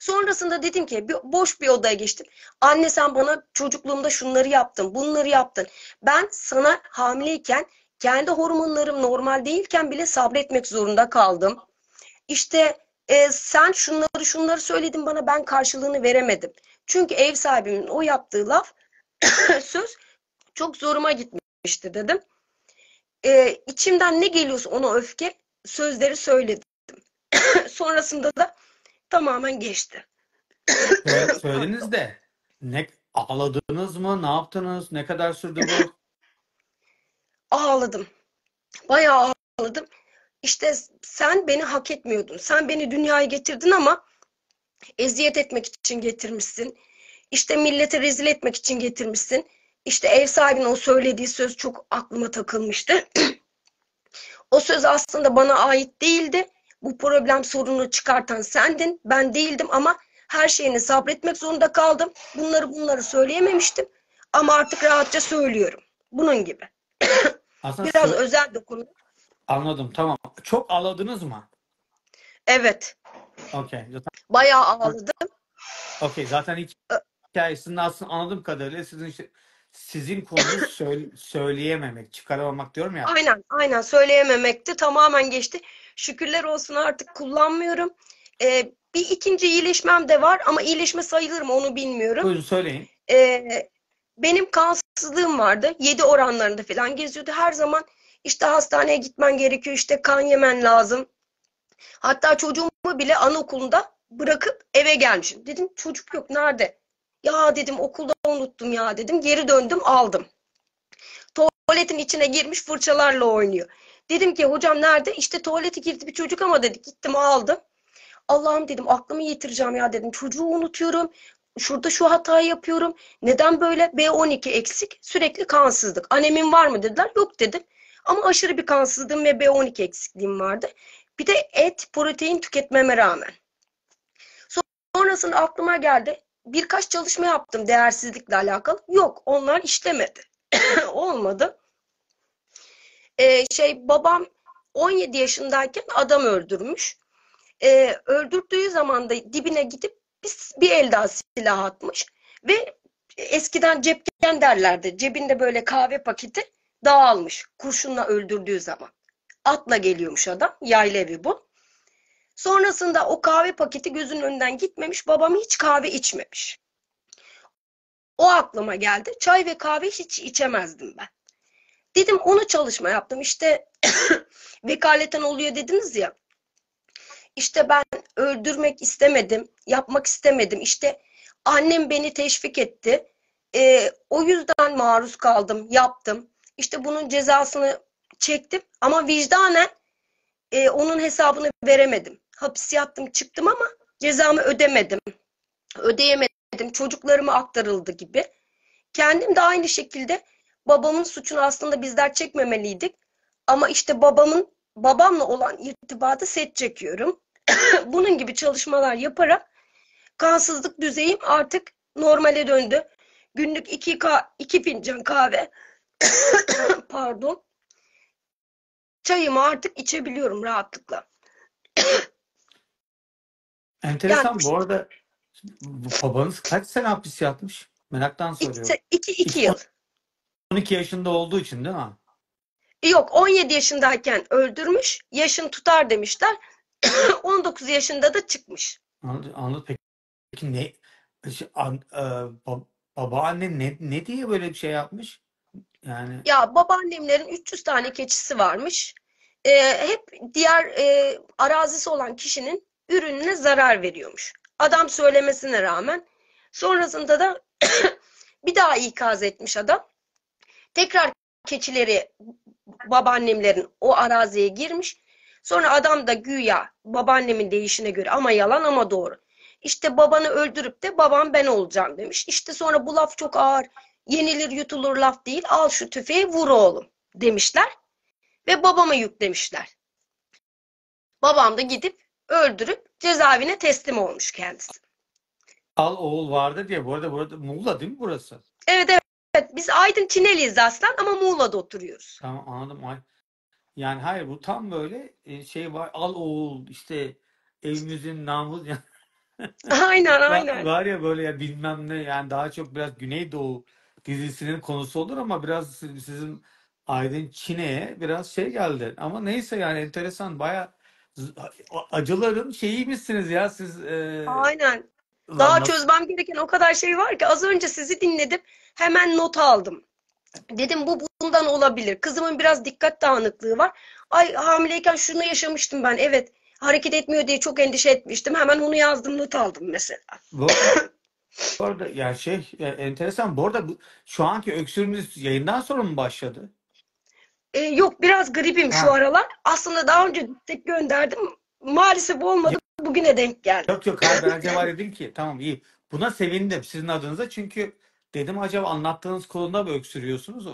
S2: Sonrasında dedim ki bir, boş bir odaya geçtim. Anne sen bana çocukluğumda şunları yaptın, bunları yaptın. Ben sana hamileyken kendi hormonlarım normal değilken bile sabretmek zorunda kaldım. İşte e, sen şunları şunları söyledin bana ben karşılığını veremedim. Çünkü ev sahibimin o yaptığı laf söz çok zoruma gitmişti dedim. E, içimden ne geliyorsa ona öfke sözleri söyledim. Sonrasında da tamamen geçti.
S1: Söyle- Söylediniz de ne ağladınız mı ne yaptınız ne kadar sürdü bu?
S2: Ağladım. Bayağı ağladım. İşte sen beni hak etmiyordun. Sen beni dünyaya getirdin ama eziyet etmek için getirmişsin. İşte millete rezil etmek için getirmişsin. İşte ev sahibinin o söylediği söz çok aklıma takılmıştı. O söz aslında bana ait değildi. Bu problem sorunu çıkartan sendin. Ben değildim ama her şeyini sabretmek zorunda kaldım. Bunları bunları söyleyememiştim. Ama artık rahatça söylüyorum. Bunun gibi.
S1: Aslında
S2: Biraz özel de konu.
S1: anladım tamam. Çok ağladınız mı?
S2: Evet.
S1: Zaten,
S2: Bayağı ağladım.
S1: okey. Zaten hikayesinin aslında anladığım kadarıyla sizin işte sizin konuyu söyle- söyleyememek, çıkaramamak diyorum ya.
S2: Aynen, aynen söyleyememekti. Tamamen geçti. Şükürler olsun artık kullanmıyorum. Ee, bir ikinci iyileşmem de var ama iyileşme sayılır mı onu bilmiyorum.
S1: Buyurun söyleyin.
S2: Ee, benim kansızlığım vardı. 7 oranlarında falan geziyordu. Her zaman işte hastaneye gitmen gerekiyor. işte kan yemen lazım. Hatta çocuğumu bile anaokulunda bırakıp eve gelmişim. Dedim çocuk yok nerede? Ya dedim okulda unuttum ya dedim. Geri döndüm aldım. Tuvaletin içine girmiş fırçalarla oynuyor. Dedim ki hocam nerede? İşte tuvalete girdi bir çocuk ama dedi. Gittim aldım. Allah'ım dedim aklımı yitireceğim ya dedim. Çocuğu unutuyorum. Şurada şu hatayı yapıyorum. Neden böyle? B12 eksik. Sürekli kansızlık. Anemin var mı dediler. Yok dedim. Ama aşırı bir kansızlığım ve B12 eksikliğim vardı. Bir de et, protein tüketmeme rağmen. Sonrasında aklıma geldi. Birkaç çalışma yaptım değersizlikle alakalı. Yok onlar işlemedi. Olmadı. Ee, şey babam 17 yaşındayken adam öldürmüş. Ee, öldürdüğü zaman da dibine gidip bir, bir el daha silah atmış. Ve eskiden cepken derlerdi. Cebinde böyle kahve paketi dağılmış. Kurşunla öldürdüğü zaman. Atla geliyormuş adam. Yaylı evi bu. Sonrasında o kahve paketi gözünün önünden gitmemiş. Babam hiç kahve içmemiş. O aklıma geldi. Çay ve kahve hiç içemezdim ben. Dedim onu çalışma yaptım. İşte vekaleten oluyor dediniz ya. İşte ben öldürmek istemedim. Yapmak istemedim. İşte annem beni teşvik etti. Ee, o yüzden maruz kaldım. Yaptım. İşte bunun cezasını çektim ama vicdanen e, onun hesabını veremedim. Hapis yattım çıktım ama cezamı ödemedim. Ödeyemedim. Çocuklarıma aktarıldı gibi. Kendim de aynı şekilde babamın suçunu aslında bizler çekmemeliydik. Ama işte babamın babamla olan irtibatı set çekiyorum. Bunun gibi çalışmalar yaparak kansızlık düzeyim artık normale döndü. Günlük 2 ka 2 fincan kahve pardon. Çayımı artık içebiliyorum rahatlıkla.
S1: Enteresan
S2: Yani
S1: bu arada babanız kaç sene hapis yatmış? Meraktan
S2: 2
S1: soruyorum.
S2: 2 2 yıl.
S1: 12 yaşında olduğu için değil mi?
S2: Yok 17 yaşındayken öldürmüş. Yaşın tutar demişler. 19 yaşında da çıkmış.
S1: Anladım, anladım. Peki, peki ne an, e, ba- babaanne ne, ne diye böyle bir şey yapmış? Yani
S2: Ya babaannemlerin 300 tane keçisi varmış. Ee, hep diğer e, arazisi olan kişinin ürününe zarar veriyormuş. Adam söylemesine rağmen. Sonrasında da bir daha ikaz etmiş adam. Tekrar keçileri babaannemlerin o araziye girmiş. Sonra adam da güya babaannemin deyişine göre ama yalan ama doğru. İşte babanı öldürüp de babam ben olacağım demiş. İşte sonra bu laf çok ağır. Yenilir yutulur laf değil. Al şu tüfeği vur oğlum demişler. Ve babama yüklemişler. Babam da gidip öldürüp cezaevine teslim olmuş kendisi.
S1: al oğul vardı diye. Bu arada burada Muğla değil mi burası?
S2: Evet evet. Biz Aydın Çineliyiz aslen ama Muğla'da oturuyoruz.
S1: Tamam anladım. Ay. Yani hayır bu tam böyle e, şey var. Al oğul işte evimizin namus.
S2: Aynen
S1: Var,
S2: aynen.
S1: var ya böyle ya bilmem ne yani daha çok biraz Güneydoğu dizisinin konusu olur ama biraz si- sizin Aydın Çine'ye biraz şey geldi. Ama neyse yani enteresan baya acıların şeyiymişsiniz ya siz e,
S2: Aynen. Daha çözmem gereken o kadar şey var ki az önce sizi dinledim. Hemen not aldım. Dedim bu bundan olabilir. Kızımın biraz dikkat dağınıklığı var. Ay hamileyken şunu yaşamıştım ben. Evet. Hareket etmiyor diye çok endişe etmiştim. Hemen onu yazdım, not aldım mesela.
S1: bu, bu arada ya şey ya enteresan bu arada bu, şu anki öksürüğünüz yayından sonra mı başladı?
S2: Ee, yok biraz gripim şu
S1: Ha.
S2: aralar. Aslında daha önce tek gönderdim. Maalesef olmadı. Bugüne denk geldi.
S1: Yok yok hayır ben acaba dedim ki tamam iyi. Buna sevindim sizin adınıza çünkü dedim acaba anlattığınız konuda mı öksürüyorsunuz?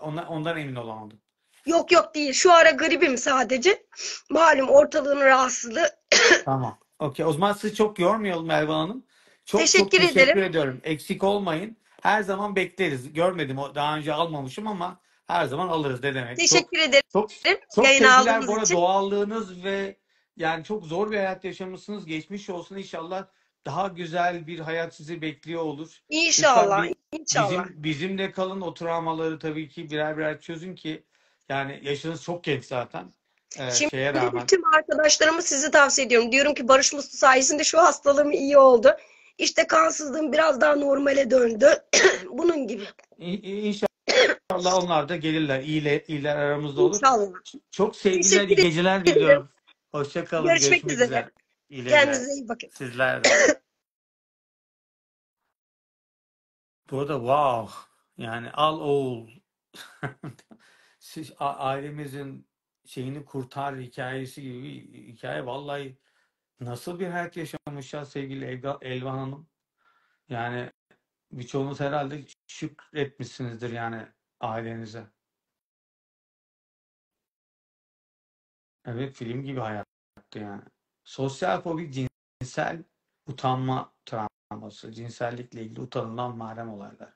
S1: Ondan, ondan emin olamadım.
S2: Yok yok değil. Şu ara gripim sadece. Malum ortalığın rahatsızlığı.
S1: Tamam. Okey. O zaman sizi çok yormayalım Elvan Hanım. Çok çok
S2: Teşekkür
S1: teşekkür
S2: ederim.
S1: ediyorum. Eksik olmayın. Her zaman bekleriz. Görmedim daha önce almamışım ama her zaman alırız ne demek. Çok
S2: Teşekkür ederim
S1: çok çok
S2: yayın
S1: sevgiler bu arada
S2: için.
S1: doğallığınız ve yani çok zor bir hayat yaşamışsınız. Geçmiş olsun inşallah daha güzel bir hayat sizi bekliyor olur. Lütfen
S2: İnşallah,
S1: bir
S2: inşallah.
S1: bizim bizimle kalın o travmaları tabii ki birer birer çözün ki yani yaşınız çok genç zaten. Ee,
S2: Şimdi
S1: şeye rağmen.
S2: tüm arkadaşlarıma sizi tavsiye ediyorum. Diyorum ki Barış Muslu sayesinde şu hastalığım iyi oldu. İşte kansızlığım biraz daha normale döndü. Bunun gibi.
S1: İ- İnşallah onlar da gelirler. İyiler, iyiler aramızda olur.
S2: İnşallah.
S1: Çok sevgiler, iyi geceler diliyorum. Hoşça kalın.
S2: Görüşmek
S1: Görüşmek
S2: üzere.
S1: üzere. İyi.
S2: Kendinize iyi bakın.
S1: Sizler de. Bu arada wow. Yani al oğul. Siz ailemizin şeyini kurtar hikayesi gibi hikaye. Vallahi nasıl bir hayat yaşamış ya sevgili Elga- Elvan Hanım. Yani birçoğunuz herhalde şükretmişsinizdir yani ailenize. Evet film gibi hayattı yani. Sosyal fobi cinsel utanma travması. Cinsellikle ilgili utanılan mahrem olaylar.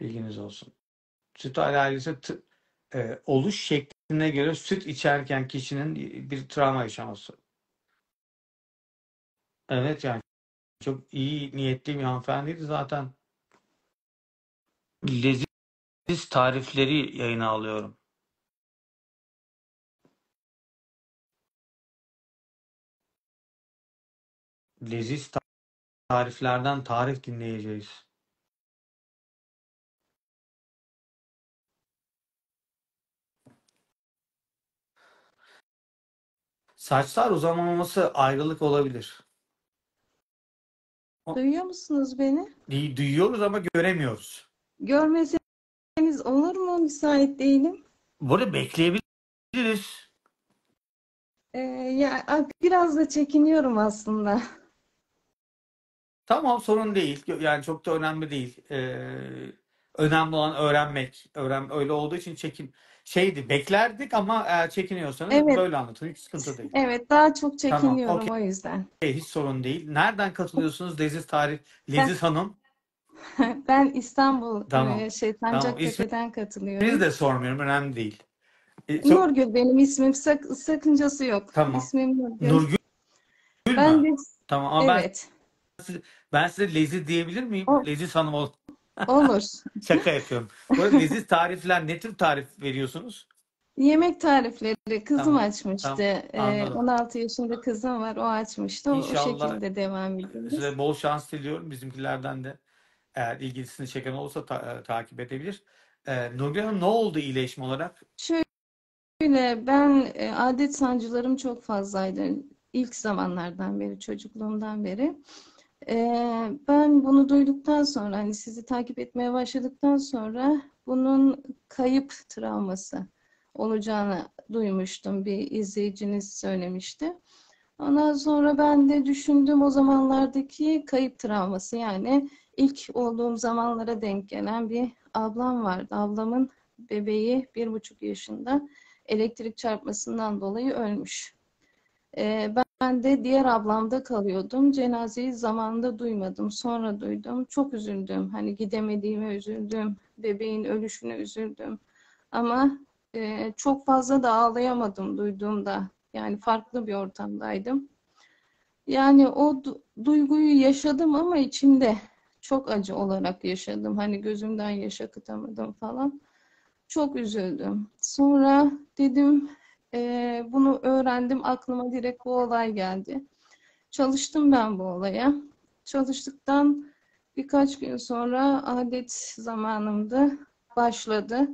S1: Bilginiz olsun. Süt alerjisi e, oluş şekline göre süt içerken kişinin bir travma yaşaması. Evet yani çok iyi niyetli bir hanımefendiydi zaten. Leziz tarifleri yayına alıyorum. Leziz ta- tariflerden tarif dinleyeceğiz. Saçlar uzamaması ayrılık olabilir.
S3: Duyuyor musunuz beni?
S1: Du- Duyuyoruz ama göremiyoruz.
S3: Görmeseniz olur mu? müsait değilim.
S1: Burada bekleyebiliriz.
S3: Ee, ya biraz da çekiniyorum aslında.
S1: Tamam sorun değil. Yani çok da önemli değil. Ee, önemli olan öğrenmek. Öğren öyle olduğu için çekin şeydi beklerdik ama eğer çekiniyorsanız
S3: Evet,
S1: böyle anlatın. Hiç sıkıntı değil.
S3: evet daha çok
S1: Tamam,
S3: çekiniyorum
S1: okey.
S3: o yüzden.
S1: Hiç sorun değil. Nereden katılıyorsunuz Leziz Tarih?
S3: Ben,
S1: Leziz Hanım.
S3: ben İstanbul
S1: Tamam.
S3: e, şey
S1: Tamam. İsminizi
S3: katılıyorum.
S1: de sormuyorum. Önemli değil. E, so-
S3: Nurgül benim ismim sak sakıncası yok.
S1: tamam.
S3: İsmim Nurgül.
S1: Nurgül
S3: Ben
S1: mü?
S3: de
S1: Tamam ama ben
S3: evet
S1: ben size Leziz diyebilir miyim?
S3: o,
S1: Leziz Hanım ol.
S3: olur.
S1: Şaka yapıyorum. Bu arada leziz tarifler ne tür tarif veriyorsunuz?
S3: Yemek tarifleri kızım
S1: Tamam.
S3: açmıştı.
S1: Tamam.
S3: Ee,
S1: Anladım.
S3: 16 yaşında kızım var. O açmıştı. O, o
S1: İnşallah
S3: şekilde devam ediyoruz.
S1: size bol şans diliyorum. Bizimkilerden de eğer ilgisini çeken olursa ta- e, takip edebilir. Ee, Nurgül Hanım ne oldu iyileşme olarak?
S3: Şöyle ben e, adet sancılarım çok fazlaydı. İlk zamanlardan beri, çocukluğumdan beri. Ee, ben bunu duyduktan sonra, hani sizi takip etmeye başladıktan sonra bunun kayıp travması olacağını duymuştum. Bir izleyiciniz söylemişti. Ondan sonra ben de düşündüm o zamanlardaki kayıp travması yani ilk olduğum zamanlara denk gelen bir ablam vardı. Ablamın bebeği bir buçuk yaşında elektrik çarpmasından dolayı ölmüş. Ee, ben de diğer ablamda kalıyordum. Cenazeyi zamanında duymadım. Sonra duydum. Çok üzüldüm. Hani gidemediğime üzüldüm. Bebeğin ölüşüne üzüldüm. Ama e, çok fazla da ağlayamadım duyduğumda. Yani farklı bir ortamdaydım. Yani o du- duyguyu yaşadım ama içimde çok acı olarak yaşadım. Hani gözümden yaş akıtamadım falan. Çok üzüldüm. Sonra dedim eee, bunu öğrendim. Aklıma direkt bu olay geldi. Çalıştım ben bu olaya. Çalıştıktan birkaç gün sonra adet zamanımda başladı.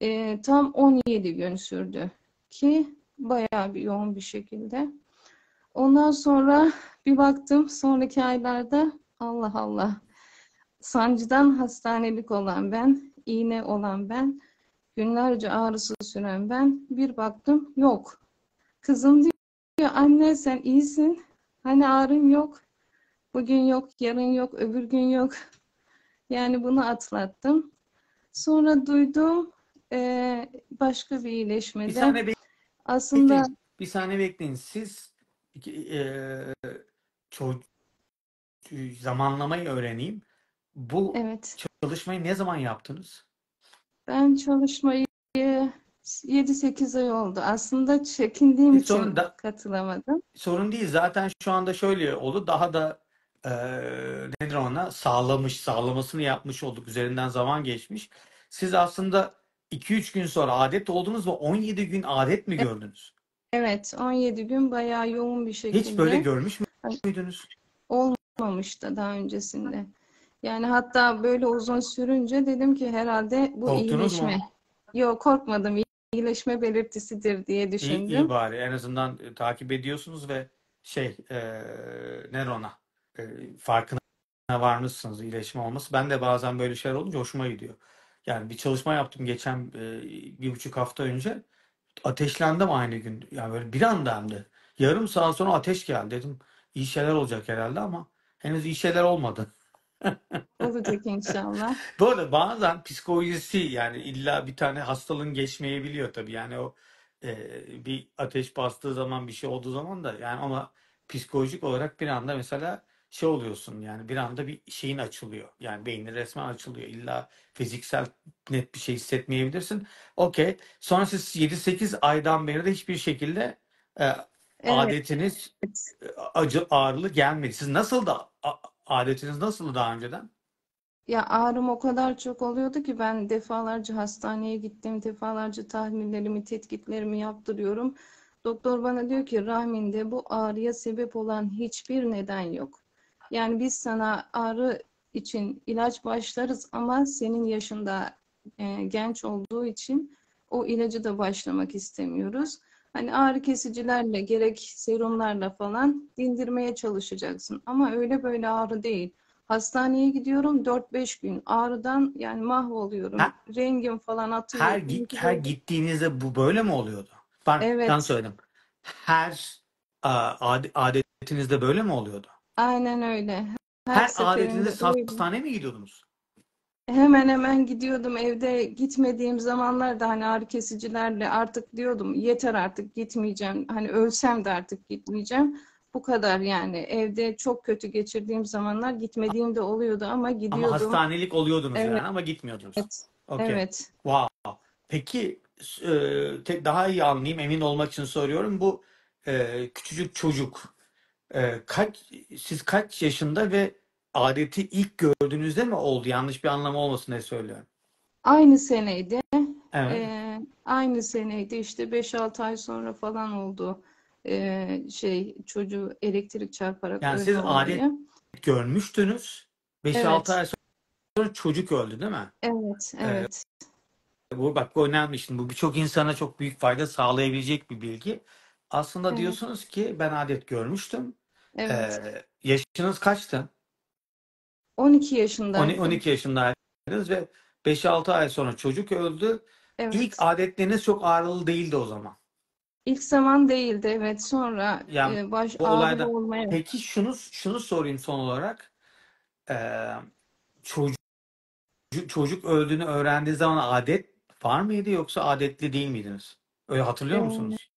S3: Eee, tam 17 gün sürdü ki bayağı bir yoğun bir şekilde. Ondan sonra bir baktım sonraki aylarda Allah Allah sancıdan hastanelik olan ben, iğne olan ben, günlerce ağrısı süren ben bir baktım yok. Kızım diyor anne sen iyisin. Hani ağrın yok. Bugün yok, yarın yok, öbür gün yok. Yani bunu atlattım. Sonra duydum eee, başka bir
S1: Bir
S3: iyileşmede
S1: saniye bek-
S3: aslında
S1: bekleyin. Bir saniye bekleyin. Siz eee, ço- zamanlamayı öğreneyim. Bu
S3: evet
S1: çalışmayı ne zaman yaptınız?
S3: Ben çalışmayı 7-8 ay oldu. Aslında çekindiğim
S1: Hiç sorun
S3: için
S1: da
S3: katılamadım.
S1: sorun değil. Zaten şu anda şöyle oldu. Daha da eee nedir ona? Sağlamış, sağlamasını yapmış olduk. Üzerinden zaman geçmiş. Siz aslında 2-3 gün sonra adet oldunuz ve 17 gün adet mi gördünüz?
S3: Evet, 17 gün bayağı yoğun bir
S1: Hiç böyle
S3: şekilde
S1: görmüş müydünüz?
S3: olmamıştı daha öncesinde. Yani hatta böyle uzun sürünce dedim ki herhalde bu
S1: Korktunuz
S3: iyileşme.
S1: mu?
S3: Yok korkmadım. İyileşme belirtisidir diye
S1: İyi, iyi
S3: düşündüm.
S1: bari. En azından e, takip ediyorsunuz ve şey e, ne ona e, farkına varmışsınız iyileşme olması. Ben de bazen böyle şeyler olunca hoşuma gidiyor. Yani bir çalışma yaptım geçen e, bir buçuk hafta önce. Ateşlendim aynı gün. Yani böyle bir anda hem de. Yarım saat sonra ateş geldi. Dedim iyi şeyler olacak herhalde ama henüz iyi şeyler olmadı.
S3: Olacak inşallah.
S1: Bu arada bazen psikolojisi yani illa bir tane hastalığın geçmeyebiliyor tabii. Yani o e, bir ateş bastığı zaman bir şey olduğu zaman da yani ama psikolojik olarak bir anda mesela şey oluyorsun yani bir anda bir şeyin açılıyor. Yani beynin resmen açılıyor. İlla fiziksel net bir şey hissetmeyebilirsin. Okey. Sonra siz 7-8 aydan beri de hiçbir şekilde e,
S3: Evet.
S1: adetiniz e, acı ağrılı gelmedi. Siz nasıl da adetiniz nasıldı daha önceden?
S3: Ya ağrım o kadar çok oluyordu ki ben defalarca hastaneye gittim, defalarca tahlillerimi, tetkiklerimi yaptırıyorum. Doktor bana diyor ki rahminde bu ağrıya sebep olan hiçbir neden yok. Yani biz sana ağrı için ilaç başlarız ama senin yaşında e, genç olduğu için o ilacı da başlamak istemiyoruz. Hani ağrı kesicilerle gerek serumlarla falan dindirmeye çalışacaksın. Ama öyle böyle ağrı değil. Hastaneye gidiyorum 4-5 gün. Ağrıdan yani mahvoluyorum.
S1: Ha-
S3: Rengim falan atıyor.
S1: Her gi- her gittiğinizde bu böyle mi oluyordu? Bak
S3: Evet.
S1: ben söyledim. Her adetinizde böyle mi oluyordu?
S3: Aynen öyle. Her
S1: Her adetinizde
S3: öyle.
S1: hastaneye mi gidiyordunuz?
S3: Hemen hemen gidiyordum evde gitmediğim zamanlarda hani ağrı kesicilerle artık diyordum yeter artık gitmeyeceğim. Hani ölsem de artık gitmeyeceğim. Bu kadar yani evde çok kötü geçirdiğim zamanlar gitmediğim de oluyordu ama
S1: Ama
S3: gidiyordum.
S1: hastanelik oluyordunuz
S3: Evet.
S1: yani ama gitmiyordunuz.
S3: Evet,
S1: Okey.
S3: evet.
S1: Wow. Peki e, daha iyi anlayayım, emin olmak için soruyorum. Bu e, küçücük çocuk e, kaç siz kaç yaşında ve adeti ilk gördüğünüzde mi oldu? Yanlış bir anlamı olmasın diye söylüyorum.
S3: Aynı seneydi.
S1: Evet.
S3: Ee, aynı seneydi işte 5-6 ay sonra falan oldu. Ee, şey çocuğu elektrik çarparak
S1: Yani siz adet görmüştünüz. 5-6
S3: Evet.
S1: ay sonra çocuk öldü değil mi?
S3: Evet, evet.
S1: Bu bak bu önemli şimdi. Bu birçok insana çok büyük fayda sağlayabilecek bir bilgi. Aslında
S3: Evet.
S1: diyorsunuz ki ben adet görmüştüm.
S3: Evet.
S1: Ee, yaşınız kaçtı?
S3: 12
S1: On-
S3: yaşındaydım.
S1: 12 yaşındaydınız ve 5-6 ay sonra çocuk öldü.
S3: Evet.
S1: İlk adetleriniz çok ağrılı değildi o zaman.
S3: İlk zaman değildi. Evet. Sonra
S1: Yani
S3: e, baş
S1: bu olayda
S3: olmaya
S1: peki şunu şunu sorayım son olarak. Ee, çocuk çocuk öldüğünü öğrendiği zaman adet var mıydı yoksa adetli değil miydiniz? Öyle hatırlıyor
S3: Ee,
S1: musunuz?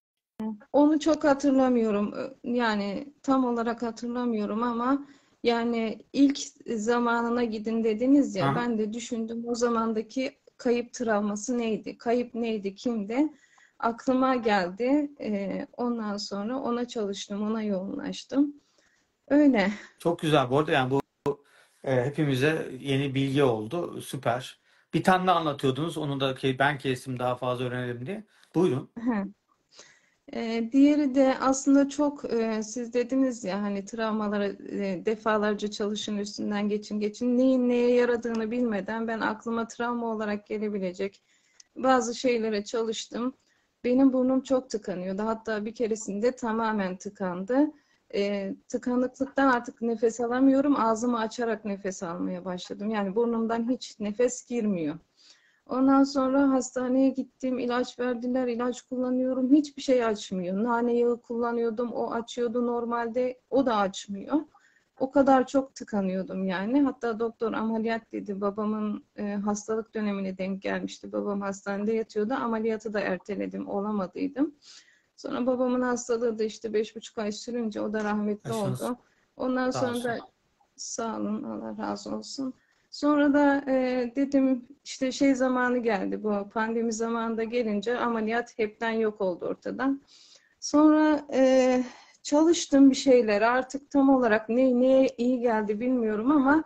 S3: onu çok hatırlamıyorum. Yani tam olarak hatırlamıyorum ama yani ilk zamanına gidin dediniz ya
S1: Aha.
S3: ben de düşündüm o zamandaki kayıp travması neydi? Kayıp neydi? Kimdi? Aklıma geldi. Ee, ondan sonra ona çalıştım, ona yoğunlaştım. Öyle.
S1: Çok güzel. Bu arada yani bu e, hepimize yeni bilgi oldu. Süper. Bir tane anlatıyordunuz. Onu da ben kestim daha fazla öğrenelim diye. Buyurun.
S3: Hı. Ee, diğeri de aslında çok e, siz dediniz ya hani travmalara e, defalarca çalışın üstünden geçin geçin neyin neye yaradığını bilmeden ben aklıma travma olarak gelebilecek bazı şeylere çalıştım. Benim burnum çok tıkanıyordu. Hatta bir keresinde tamamen tıkandı. E, tıkanıklıktan artık nefes alamıyorum. Ağzımı açarak nefes almaya başladım. Yani burnumdan hiç nefes girmiyor. Ondan sonra hastaneye gittim, ilaç verdiler, ilaç kullanıyorum. Hiçbir şey açmıyor. Nane yağı kullanıyordum, o açıyordu normalde, o da açmıyor. O kadar çok tıkanıyordum yani. Hatta doktor ameliyat dedi. Babamın e, hastalık dönemine denk gelmişti. Babam hastanede yatıyordu. Ameliyatı da erteledim, olamadıydım. Sonra babamın hastalığı da işte beş buçuk ay sürünce o da rahmetli
S1: Başınız
S3: oldu. Ondan
S1: sağ
S3: sonra
S1: olsun.
S3: da sağ olun, Allah razı olsun. Sonra da e, dedim işte şey zamanı geldi bu pandemi zamanında gelince ameliyat hepten yok oldu ortadan. Sonra e, çalıştım bir şeyler artık tam olarak ne neye iyi geldi bilmiyorum ama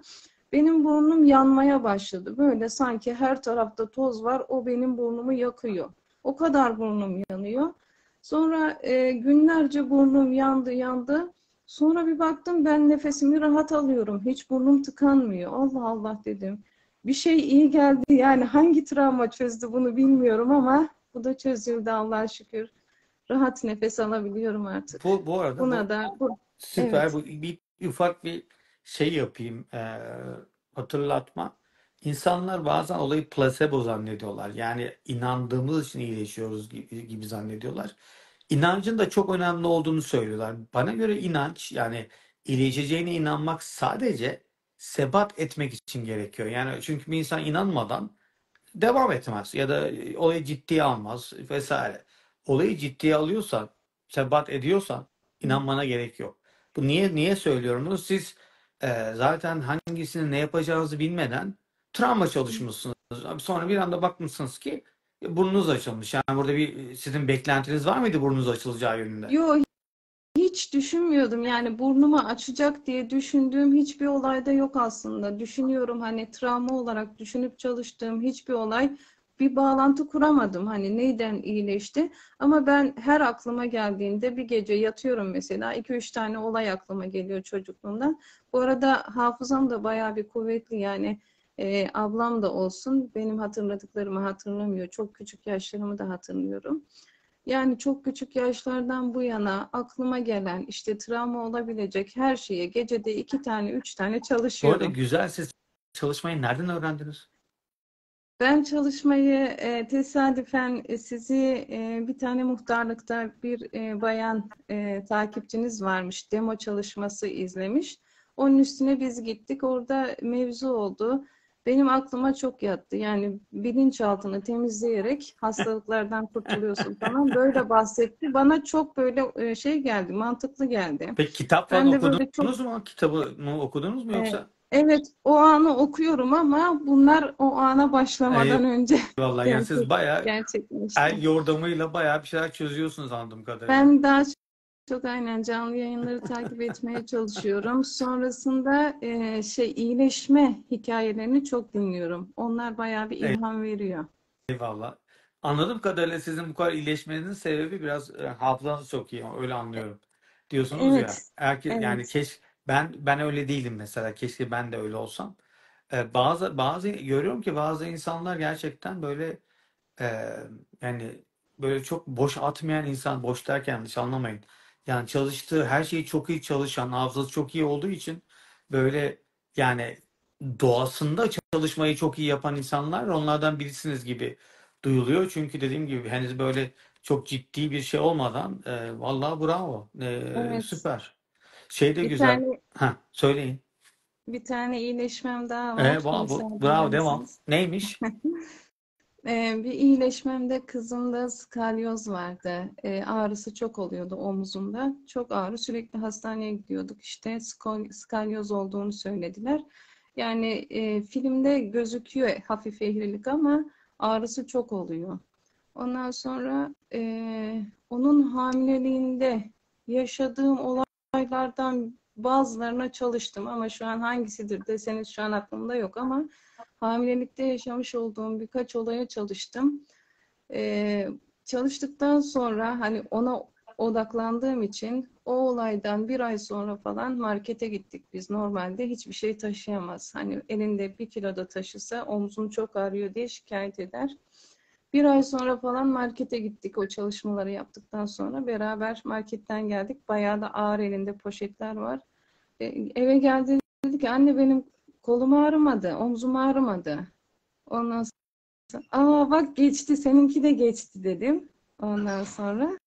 S3: benim burnum yanmaya başladı. Böyle sanki her tarafta toz var o benim burnumu yakıyor. O kadar burnum yanıyor. Sonra e, günlerce burnum yandı yandı. Sonra bir baktım ben nefesimi rahat alıyorum. Hiç burnum tıkanmıyor. Allah Allah dedim. Bir şey iyi geldi. Yani hangi travma çözdü bunu bilmiyorum ama bu da çözüldü Allah'a şükür. Rahat nefes alabiliyorum artık.
S1: Bu, bu arada bu
S3: Buna da bu,
S1: süper.
S3: evet.
S1: Bu bir ufak bir şey yapayım. e, hatırlatma. İnsanlar bazen olayı plasebo zannediyorlar. Yani inandığımız için iyileşiyoruz gibi, gibi zannediyorlar. İnancın da çok önemli olduğunu söylüyorlar. Bana göre inanç yani iyileşeceğine inanmak sadece sebat etmek için gerekiyor. Yani çünkü bir insan inanmadan devam etmez ya da olayı ciddiye almaz vesaire. Olayı ciddiye alıyorsan, sebat ediyorsan inanmana gerek yok. Bu niye niye söylüyorum bunu? Siz e, zaten hangisini ne yapacağınızı bilmeden travma çalışmışsınız. Sonra bir anda bakmışsınız ki burnunuz açılmış. Yani burada bir sizin beklentiniz var mıydı burnunuz açılacağı yönünde?
S3: Yo hiç düşünmüyordum. Yani burnumu açacak diye düşündüğüm hiçbir olayda yok aslında. Düşünüyorum hani travma olarak düşünüp çalıştığım hiçbir olay bir bağlantı kuramadım. Hani neyden iyileşti? Ama ben her aklıma geldiğinde bir gece yatıyorum mesela. 2-3 tane olay aklıma geliyor çocukluğumdan. Bu arada hafızam da bayağı bir kuvvetli yani. Ee, ablam da olsun benim hatırladıklarımı hatırlamıyor. Çok küçük yaşlarımı da hatırlıyorum. Yani çok küçük yaşlardan bu yana aklıma gelen işte travma olabilecek her şeye gecede iki tane, üç tane
S1: Bu arada
S3: çalışıyorum.
S1: güzel siz çalışmayı nereden öğrendiniz?
S3: Ben çalışmayı e, tesadüfen e, sizi e, bir tane muhtarlıkta bir e, bayan e, takipçiniz varmış. Demo çalışması izlemiş. Onun üstüne biz gittik. Orada mevzu oldu. Benim aklıma çok yattı. Yani bilinçaltını temizleyerek hastalıklardan kurtuluyorsun falan. Böyle bahsetti. Bana çok böyle e, şey geldi, mantıklı geldi.
S1: Peki kitap falan okudunuz mu? Kitabını okudunuz mu
S3: E,
S1: yoksa?
S3: evet, o anı okuyorum ama bunlar o ana başlamadan önce
S1: Eyvallah yani siz bayağı el yordamıyla bayağı bir şeyler çözüyorsunuz anladığım kadarıyla.
S3: Ben daha çok aynen canlı yayınları takip etmeye çalışıyorum. Sonrasında e, şey iyileşme hikayelerini çok dinliyorum. Onlar bayağı bir ilham veriyor.
S1: Eyvallah. Anladığım kadarıyla sizin bu kadar iyileşmenizin sebebi biraz e, hafızanız çok iyi. Öyle anlıyorum. Diyorsunuz ya.
S3: Evet,
S1: yani
S3: evet.
S1: keş ben ben öyle değilim mesela. Keşke ben de öyle olsam. E, bazı bazı görüyorum ki bazı insanlar gerçekten böyle e, yani böyle çok boş atmayan insan boş derken yanlış anlamayın. Yani çalıştığı her şeyi çok iyi çalışan, hafızası çok iyi olduğu için böyle yani doğasında çalışmayı çok iyi yapan insanlar onlardan birisiniz gibi duyuluyor. Çünkü dediğim gibi henüz böyle çok ciddi bir şey olmadan e, vallahi bravo. E,
S3: Evet.
S1: süper. Şey de
S3: Bir
S1: güzel.
S3: tane
S1: Ha, söyleyin.
S3: bir tane iyileşmem daha
S1: E,
S3: var.
S1: bravo,
S3: Müsaade
S1: bravo
S3: eder
S1: devam. Neymiş?
S3: Ee, bir iyileşmemde kızımda skalyoz vardı. Ee, ağrısı çok oluyordu omzunda. Çok ağrı. Sürekli hastaneye gidiyorduk. İşte skalyoz olduğunu söylediler. Yani e, filmde gözüküyor hafif eğrilik ama ağrısı çok oluyor. Ondan sonra e, onun hamileliğinde yaşadığım olaylardan bazılarına çalıştım ama şu an hangisidir deseniz şu an aklımda yok ama hamilelikte yaşamış olduğum birkaç olaya çalıştım. Ee, çalıştıktan sonra hani ona odaklandığım için o olaydan bir ay sonra falan markete gittik biz. Normalde hiçbir şey taşıyamaz. Hani elinde bir kilo da taşısa omzum çok ağrıyor diye şikayet eder. Bir ay sonra falan markete gittik o çalışmaları yaptıktan sonra. Beraber marketten geldik. Bayağı da ağır elinde poşetler var. E, eve geldi dedi ki anne benim kolum ağrımadı, omzum ağrımadı. Ondan sonra aa bak geçti seninki de geçti dedim. Ondan sonra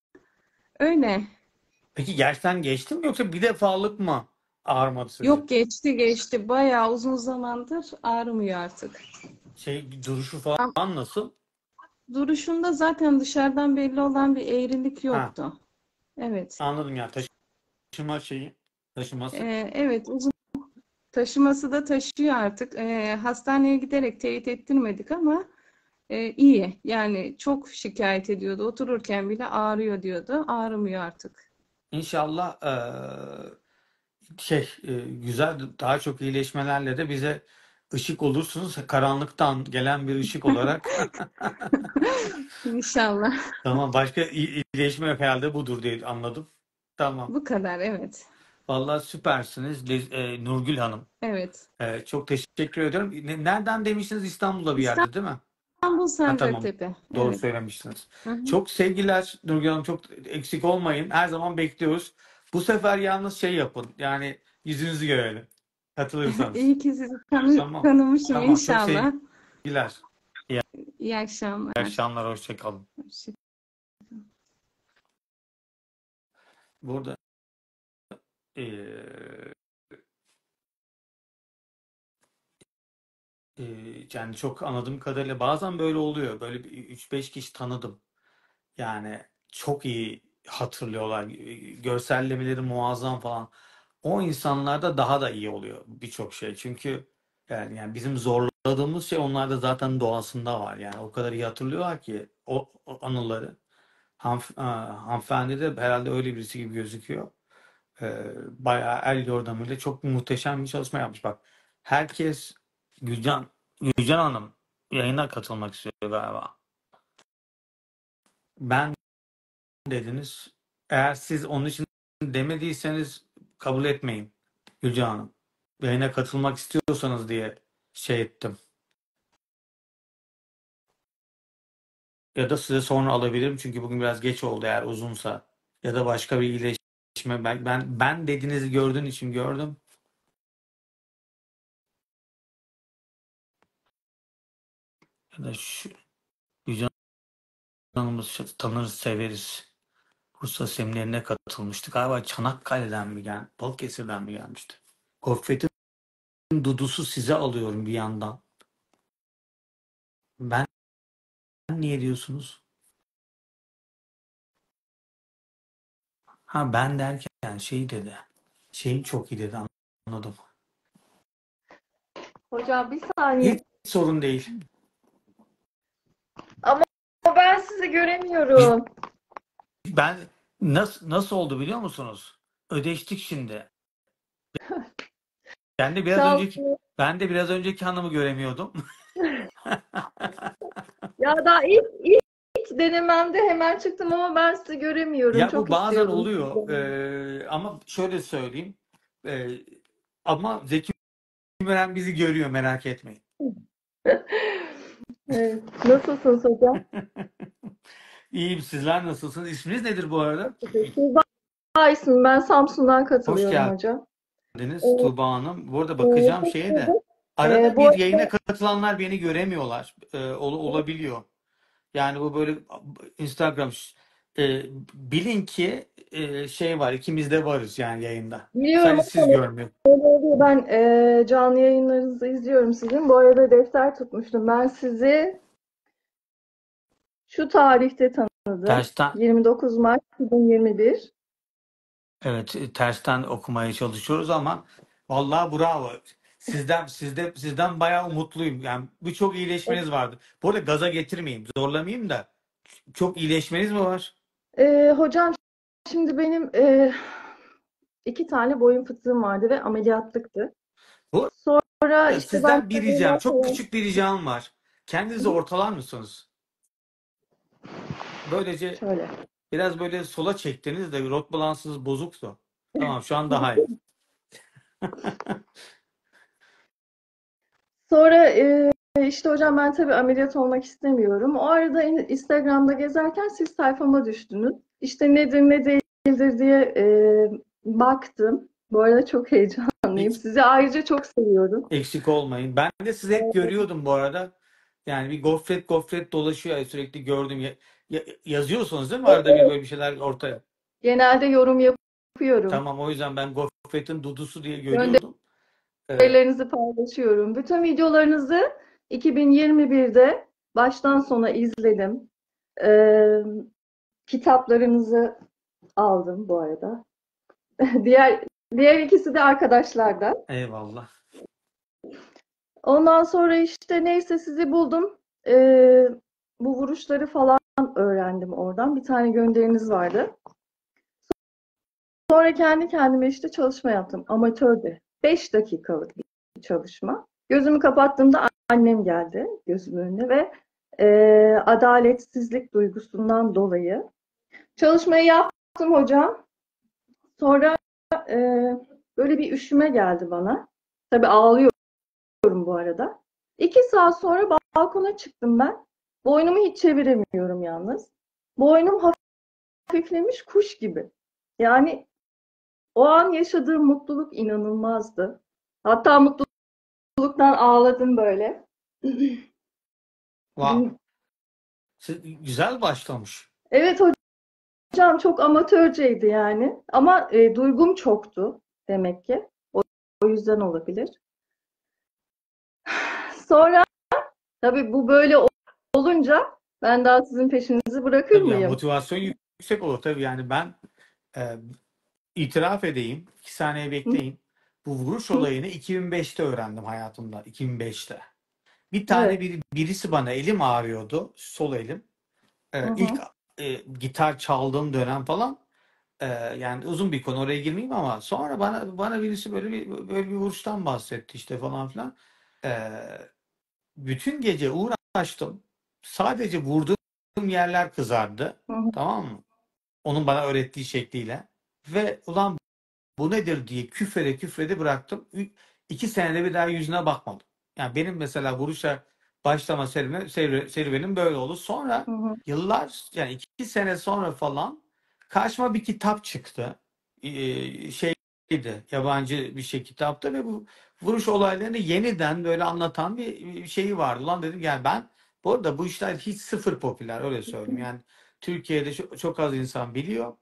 S3: öyle.
S1: Peki gerçekten geçti mi yoksa bir defalık mı ağrımadı sizi?
S3: Yok geçti geçti. Bayağı uzun zamandır ağrımıyor artık.
S1: Şey duruşu falan nasıl?
S3: Duruşunda zaten dışarıdan belli olan bir eğrilik
S1: Ha,
S3: yoktu. Evet.
S1: anladım ya taşıma şeyi taşıması.
S3: Ee, evet uzun taşıması da taşıyor artık. Ee, hastaneye giderek teyit ettirmedik ama e, iyi. Yani çok şikayet ediyordu. Otururken bile ağrıyor diyordu. Ağrımıyor artık.
S1: İnşallah eee, şey e, güzel daha çok iyileşmelerle de bize ışık olursunuz. Karanlıktan gelen bir ışık olarak.
S3: İnşallah.
S1: Tamam başka iyi- iyileşme yok herhalde budur diye anladım. Tamam.
S3: Bu kadar evet.
S1: Vallahi süpersiniz Liz- e, Nurgül Hanım.
S3: Evet.
S1: E, çok teşekkür ediyorum. Ne- Nereden demiştiniz? İstanbul'da bir yerde değil mi?
S3: İstanbul
S1: Ha, tamam.
S3: Sancaktepe.
S1: Doğru
S3: Evet.
S1: söylemişsiniz.
S3: Hı hı.
S1: Çok sevgiler Nurgül Hanım. Çok eksik olmayın. Her zaman bekliyoruz. Bu sefer yalnız şey yapın. Yani yüzünüzü görelim. Katılırsanız.
S3: İyi ki sizi tanı
S1: Tamam.
S3: tanımışım
S1: Tamam. Çok
S3: inşallah.
S1: sevgiler. İyi
S3: İyi akşamlar.
S1: akşamlar. Hoşçakalın.
S3: Hoşça-
S1: Burada eee eee, yani çok anladığım kadarıyla bazen böyle oluyor. Böyle bir 3-5 kişi tanıdım. Yani çok iyi hatırlıyorlar. Görsellemeleri muazzam falan. O insanlarda daha da iyi oluyor birçok şey. Çünkü yani, yani bizim zorladığımız şey onlarda zaten doğasında var. Yani o kadar iyi hatırlıyorlar ki o, o anıları. Hanf, aa, hanımefendi de herhalde öyle birisi gibi gözüküyor. Ee, bayağı el yordamıyla çok muhteşem bir çalışma yapmış. Bak herkes Gülcan, Gülcan Hanım yayına katılmak istiyor galiba. Ben dediniz. Eğer siz onun için demediyseniz kabul etmeyin Gülcan Hanım. Yayına katılmak istiyorsanız diye şey ettim. Ya da size sonra alabilirim çünkü bugün biraz geç oldu eğer uzunsa. Ya da başka bir iyileşme. Ben, ben, ben dediğinizi gördüğün için gördüm. Ya da şu Yüce Hanım'ı tanırız, severiz. Bursa seminerine katılmıştı. Galiba Çanakkale'den mi gel, Balıkesir'den mi gelmişti? Gofret'in dudusu size alıyorum bir yandan. Ben niye diyorsunuz? Ha ben derken şey dedi. Şeyin çok iyi dedi anladım.
S4: Hocam bir saniye.
S1: Hiç sorun değil.
S4: Ama ben sizi göremiyorum.
S1: Ben nasıl nasıl oldu biliyor musunuz? Ödeştik şimdi. Ben de biraz
S4: Sağ
S1: önceki ben de biraz önceki hanımı göremiyordum.
S4: Ya daha ilk, ilk, ilk denememde hemen çıktım ama ben sizi göremiyorum.
S1: Ya bu
S4: Çok
S1: bazen
S4: istiyordum
S1: oluyor. Ee, ama şöyle söyleyeyim. Ee, ama Zeki Müren bizi görüyor merak etmeyin.
S4: Evet. Nasılsınız hocam?
S1: İyiyim sizler nasılsınız? İsminiz nedir bu arada?
S4: Tuğba ismim. Ben Samsun'dan katılıyorum
S1: geldin.
S4: hocam.
S1: Deniz
S4: Evet.
S1: Tuğba Hanım. Bu arada bakacağım
S4: Evet,
S1: şeye de. Arada
S4: Ee, bu
S1: bir
S4: arada-
S1: yayına katılanlar beni göremiyorlar. Ee, ol- olabiliyor. Yani bu böyle Instagram e, bilin ki e, şey var ikimiz de varız yani yayında.
S4: Biliyorum
S1: Sadece siz
S4: ama
S1: görmüyor.
S4: öyle oluyor. Ben e, canlı yayınlarınızı izliyorum sizin. Bu arada defter tutmuştum. Ben sizi şu tarihte tanıdım.
S1: Tersten
S4: 29 Mart 2021.
S1: evet e, tersten okumaya çalışıyoruz ama vallahi bravo. Sizden sizde sizden bayağı umutluyum. Yani birçok iyileşmeniz vardı. Bu arada gaza getirmeyeyim, zorlamayayım da çok iyileşmeniz mi var?
S4: Ee, hocam şimdi benim e, iki tane boyun fıtığım vardı ve ameliyatlıktı.
S1: Bu-
S4: Sonra işte
S1: Sizden bir ricam, çok küçük bir ricam var. Kendinizi ortalar mısınız? Böylece
S4: şöyle.
S1: biraz böyle sola çektiniz de rot balansınız bozuktu. Tamam şu an daha iyi.
S4: Sonra e, işte hocam ben tabii ameliyat olmak istemiyorum. O arada in- Instagram'da gezerken siz sayfama düştünüz. İşte nedir ne değildir diye e, baktım. Bu arada çok heyecanlıyım. Sizi ayrıca çok seviyorum.
S1: Eksik olmayın. Ben de sizi hep görüyordum bu arada. Yani bir gofret gofret dolaşıyor sürekli gördüm. Ya, ya- yazıyorsunuz değil mi arada bir böyle bir şeyler ortaya?
S4: Genelde yorum yapıyorum.
S1: Tamam o yüzden ben gofretin dudusu diye görüyordum. Ee,
S4: Haberlerinizi paylaşıyorum. Bütün videolarınızı 2021'de baştan sona izledim. Ee, kitaplarınızı aldım bu arada. Diğer diğer ikisi de arkadaşlardan.
S1: eyvallah.
S4: Ondan sonra işte neyse sizi buldum. Ee, bu vuruşları falan öğrendim oradan. Bir tane gönderiniz vardı. Sonra kendi kendime işte çalışma yaptım. Amatörde. 5 dakikalık bir çalışma. Gözümü kapattığımda annem geldi gözümün önüne ve e, adaletsizlik duygusundan dolayı çalışmayı yaptım hocam. Sonra e, böyle bir üşüme geldi bana. Tabii ağlıyorum bu arada. İki saat sonra balkona çıktım ben. Boynumu hiç çeviremiyorum yalnız. Boynum hafiflemiş kuş gibi. Yani o an yaşadığım mutluluk inanılmazdı. Hatta mutluluktan ağladım böyle.
S1: Wow. Güzel başlamış.
S4: Evet hocam çok amatörceydi yani. Ama e, duygum çoktu demek ki. O, o yüzden olabilir. Sonra tabii bu böyle olunca ben daha sizin peşinizi bırakır
S1: Tabii yani
S4: mıyım?
S1: motivasyon yüksek olur tabii yani ben e, itiraf edeyim. iki saniye bekleyin. Bu vuruş olayını 2005'te öğrendim hayatımda. 2005'te. Bir tane
S4: Evet.
S1: bir, birisi bana elim ağrıyordu. Sol elim. E,
S4: Hı hı.
S1: ilk e, gitar çaldığım dönem falan. E, yani uzun bir konu oraya girmeyeyim ama sonra bana bana birisi böyle bir böyle bir vuruştan bahsetti işte falan filan. E, bütün gece uğraştım. Sadece vurduğum yerler kızardı.
S4: Hı hı.
S1: Tamam mı? Onun bana öğrettiği şekliyle. Ve ulan bu nedir diye küfrede küfrede bıraktım. İki senede bir daha yüzüne bakmadım. Yani benim mesela vuruşa başlama serüvenim, serü- serüvenim böyle oldu. Sonra
S4: Hı hı.
S1: yıllar yani iki sene sonra falan karşıma bir kitap çıktı. Ee, şeydi yabancı bir şey kitaptı ve bu vuruş olaylarını yeniden böyle anlatan bir, şeyi vardı. Lan dedim yani ben bu arada bu işler hiç sıfır popüler öyle söyleyeyim. Yani Türkiye'de çok, çok az insan biliyor.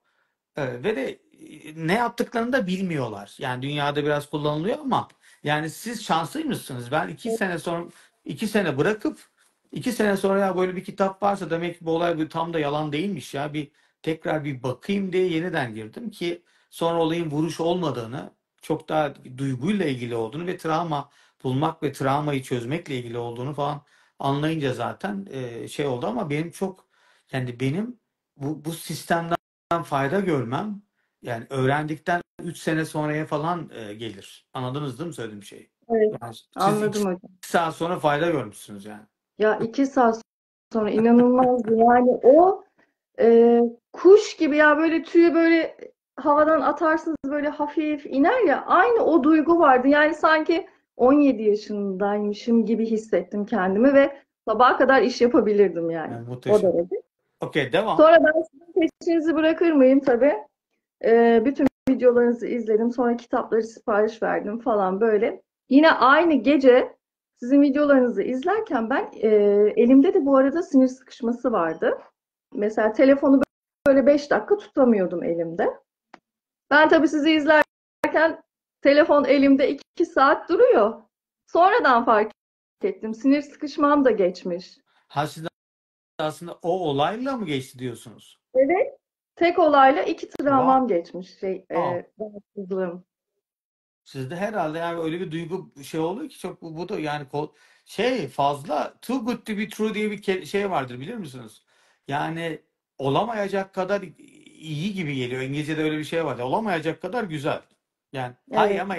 S1: Ee, ve de e, ne yaptıklarını da bilmiyorlar. Yani dünyada biraz kullanılıyor ama yani siz şanslıymışsınız. Ben iki sene sonra iki sene bırakıp iki sene sonra ya böyle bir kitap varsa demek ki bu olay bu tam da yalan değilmiş ya. Bir tekrar bir bakayım diye yeniden girdim ki sonra olayın vuruş olmadığını, çok daha duyguyla ilgili olduğunu ve travma bulmak ve travmayı çözmekle ilgili olduğunu falan anlayınca zaten e, şey oldu ama benim çok yani benim bu bu sistemden fayda görmem yani öğrendikten 3 sene sonraya falan e, gelir. Anladınız değil mi söylediğim şeyi?
S4: Evet,
S1: Yani
S4: anladım
S1: 2
S4: hocam.
S1: saat sonra fayda görmüşsünüz yani.
S4: Ya iki saat sonra inanılmazdı. Yani o e, kuş gibi ya böyle tüyü böyle havadan atarsınız böyle hafif iner ya aynı o duygu vardı. Yani sanki 17 yaşındaymışım gibi hissettim kendimi ve sabaha kadar iş yapabilirdim yani.
S1: Yani
S4: O
S1: muhteşem.
S4: derece.
S1: Okey devam.
S4: Sonra ben sizin peşinizi bırakır mıyım tabii. E, bütün videolarınızı izledim. Sonra kitapları sipariş verdim falan böyle. Yine aynı gece sizin videolarınızı izlerken ben e, elimde de bu arada sinir sıkışması vardı. Mesela telefonu böyle 5 dakika tutamıyordum elimde. Ben tabii sizi izlerken telefon elimde 2 saat duruyor. Sonradan fark ettim. Sinir sıkışmam da geçmiş.
S1: Ha siz aslında o olayla mı geçti diyorsunuz?
S4: Evet. Tek olayla iki
S1: Wow.
S4: travmam geçmiş şey
S1: Wow.
S4: e, rahatsızlığım.
S1: Sizde herhalde yani öyle bir duygu şey oluyor ki çok bu, bu da yani şey fazla too good to be true diye bir şey vardır bilir misiniz? Yani olamayacak kadar iyi gibi geliyor. İngilizce'de öyle bir şey var. Olamayacak kadar güzel. Yani hayır
S4: Evet.
S1: ama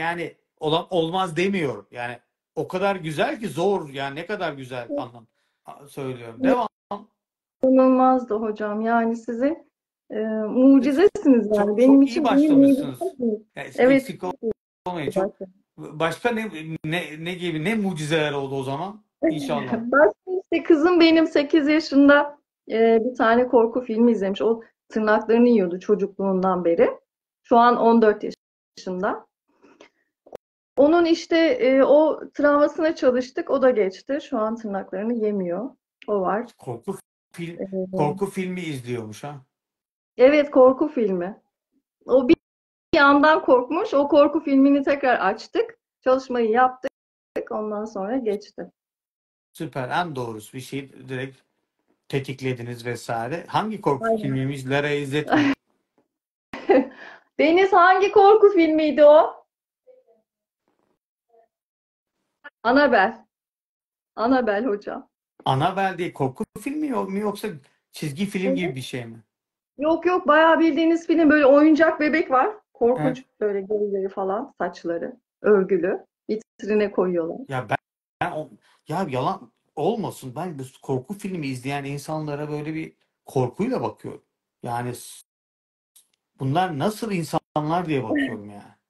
S1: yani ola- olmaz demiyorum. Yani o kadar güzel ki zor. Yani ne kadar güzel anlam söylüyorum. Devam.
S4: İnanılmazdı hocam. Yani sizin e, mucizesiniz yani.
S1: Çok
S4: Benim
S1: çok iyi
S4: için bir
S1: başlamışsınız.
S4: mucizesiniz.
S1: Yani
S4: Evet.
S1: eksik olmayın. Çok başka ne ne ne gibi ne mucizeler oldu o zaman? İnşallah.
S4: Başka işte kızım benim 8 yaşında e, bir tane korku filmi izlemiş. O tırnaklarını yiyordu çocukluğundan beri. Şu an 14 yaşında. Onun işte e, o travmasına çalıştık. O da geçti. Şu an tırnaklarını yemiyor. O var.
S1: Korku film
S4: E,
S1: korku filmi izliyormuş ha.
S4: evet korku filmi. O bir yandan korkmuş. O korku filmini tekrar açtık. Çalışmayı yaptık. Ondan sonra geçti.
S1: Süper. En doğrusu bir şey direkt tetiklediniz vesaire. Hangi korku
S4: Aynen.
S1: filmiymiş? Lara izletmeyin.
S4: Deniz hangi korku filmiydi o? Annabelle. Annabelle hocam.
S1: Annabelle diye korku filmi yok mu yoksa çizgi film
S4: Evet.
S1: gibi bir şey mi?
S4: Yok yok bayağı bildiğiniz film böyle oyuncak bebek var. Korkunç
S1: Evet.
S4: böyle gözleri falan saçları örgülü. Vitrine koyuyorlar.
S1: Ya ben, ben o- ya yalan olmasın. Ben bu korku filmi izleyen insanlara böyle bir korkuyla bakıyorum. Yani bunlar nasıl insanlar diye bakıyorum ya.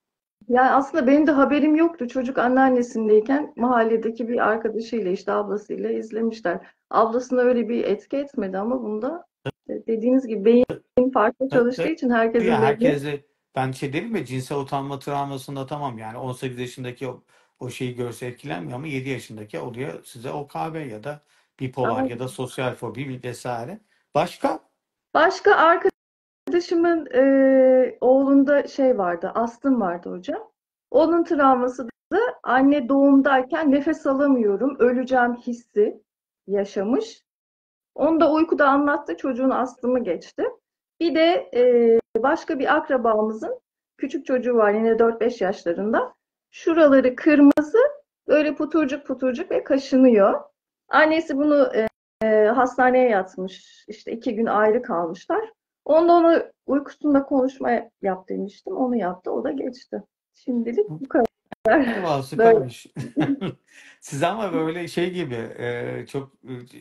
S4: Yani aslında benim de haberim yoktu. Çocuk anneannesindeyken mahalledeki bir arkadaşıyla işte ablasıyla izlemişler. Ablasına öyle bir etki etmedi ama bunda işte dediğiniz gibi beyin farklı çalıştığı için herkesin
S1: herkese ben şey dedim ya cinsel utanma travmasında tamam yani 18 yaşındaki o, şeyi görse etkilenmiyor ama 7 yaşındaki oluyor size OKB ya da bipolar ya da sosyal fobi vesaire. Başka?
S4: Başka arkadaşımın e, oğlunda şey vardı, astım vardı hocam. Onun travması da anne doğumdayken nefes alamıyorum, öleceğim hissi yaşamış. Onu da uykuda anlattı, çocuğun astımı geçti. Bir de e, başka bir akrabamızın küçük çocuğu var yine 4-5 yaşlarında. Şuraları kırmızı, böyle puturcuk puturcuk ve kaşınıyor. Annesi bunu e, e, hastaneye yatmış. İşte iki gün ayrı kalmışlar. Onda onu uykusunda konuşma yap demiştim. Onu yaptı. O da geçti. Şimdilik bu kadar.
S1: Eyvallah süpermiş. Siz ama böyle şey gibi e, çok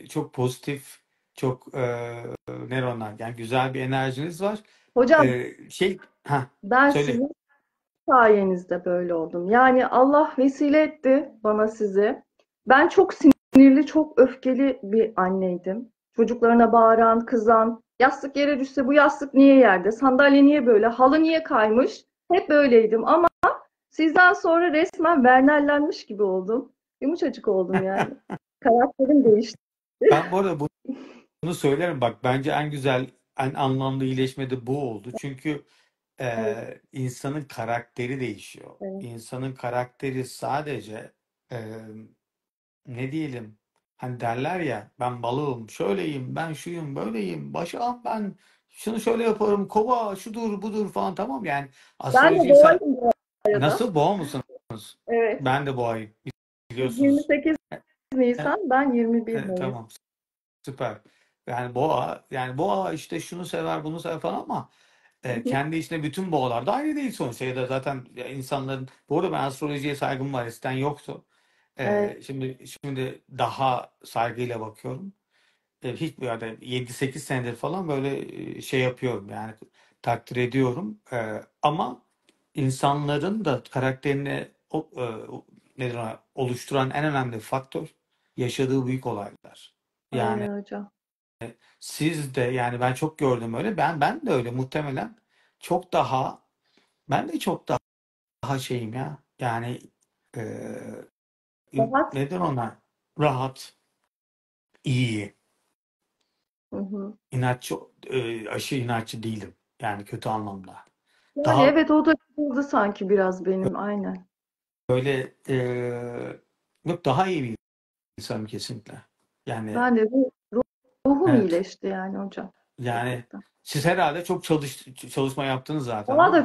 S1: çok pozitif çok e, nöronlar yani güzel bir enerjiniz var.
S4: Hocam
S1: E, şey ha
S4: ben
S1: söyle.
S4: sizin sayenizde böyle oldum. Yani Allah vesile etti bana sizi. Ben çok sinirli, çok öfkeli bir anneydim. Çocuklarına bağıran, kızan, yastık yere düşse bu yastık niye yerde, sandalye niye böyle, halı niye kaymış? Hep böyleydim ama sizden sonra resmen Vernellenmiş gibi oldum. Yumuşacık oldum yani. Karakterim değişti.
S1: Ben bu arada bunu, bunu söylerim bak bence en güzel en anlamlı iyileşme de bu oldu. Çünkü e,
S4: Evet,
S1: insanın karakteri değişiyor.
S4: evet.
S1: İnsanın karakteri sadece e, ne diyelim hani derler ya ben balığım şöyleyim ben şuyum böyleyim başağım ben şunu şöyle yaparım kova şudur budur falan tamam yani
S4: Ben de boğayım bu arada.
S1: nasıl boğa musunuz?
S4: Evet.
S1: Ben de boğayım biliyorsunuz.
S4: 28
S1: E,
S4: Nisan, ben 21
S1: e,
S4: Mayıs.
S1: tamam süper. Yani boğa yani boğa işte şunu sever bunu sever falan ama e, kendi içinde bütün boğalar da aynı değil sonuçta ya da zaten insanların bu arada ben astrolojiye saygım var eskiden yoktu. E,
S4: Evet.
S1: şimdi şimdi daha saygıyla bakıyorum. E, hiç yani 7-8 senedir falan böyle e, şey yapıyorum yani takdir ediyorum. E, ama insanların da karakterini o, e, o- nedir ona, oluşturan en önemli faktör yaşadığı büyük olaylar. Yani
S4: Aynen hocam.
S1: Siz de yani ben çok gördüm öyle. Ben ben de öyle muhtemelen çok daha ben de çok daha, daha şeyim ya. Yani e,
S4: Rahat.
S1: neden ona rahat, iyi,
S4: Hı hı.
S1: inatçı, e, aşırı inatçı değilim. Yani kötü anlamda.
S4: Yani
S1: Daha
S4: evet o da kırıldı sanki biraz benim aynen.
S1: böyle e, yok daha iyi bir insanım kesinlikle. Yani
S4: Ben de ruhum
S1: evet.
S4: iyileşti yani hocam.
S1: Yani
S4: Gerçekten.
S1: siz herhalde çok çalış çalışma yaptınız zaten değil
S4: da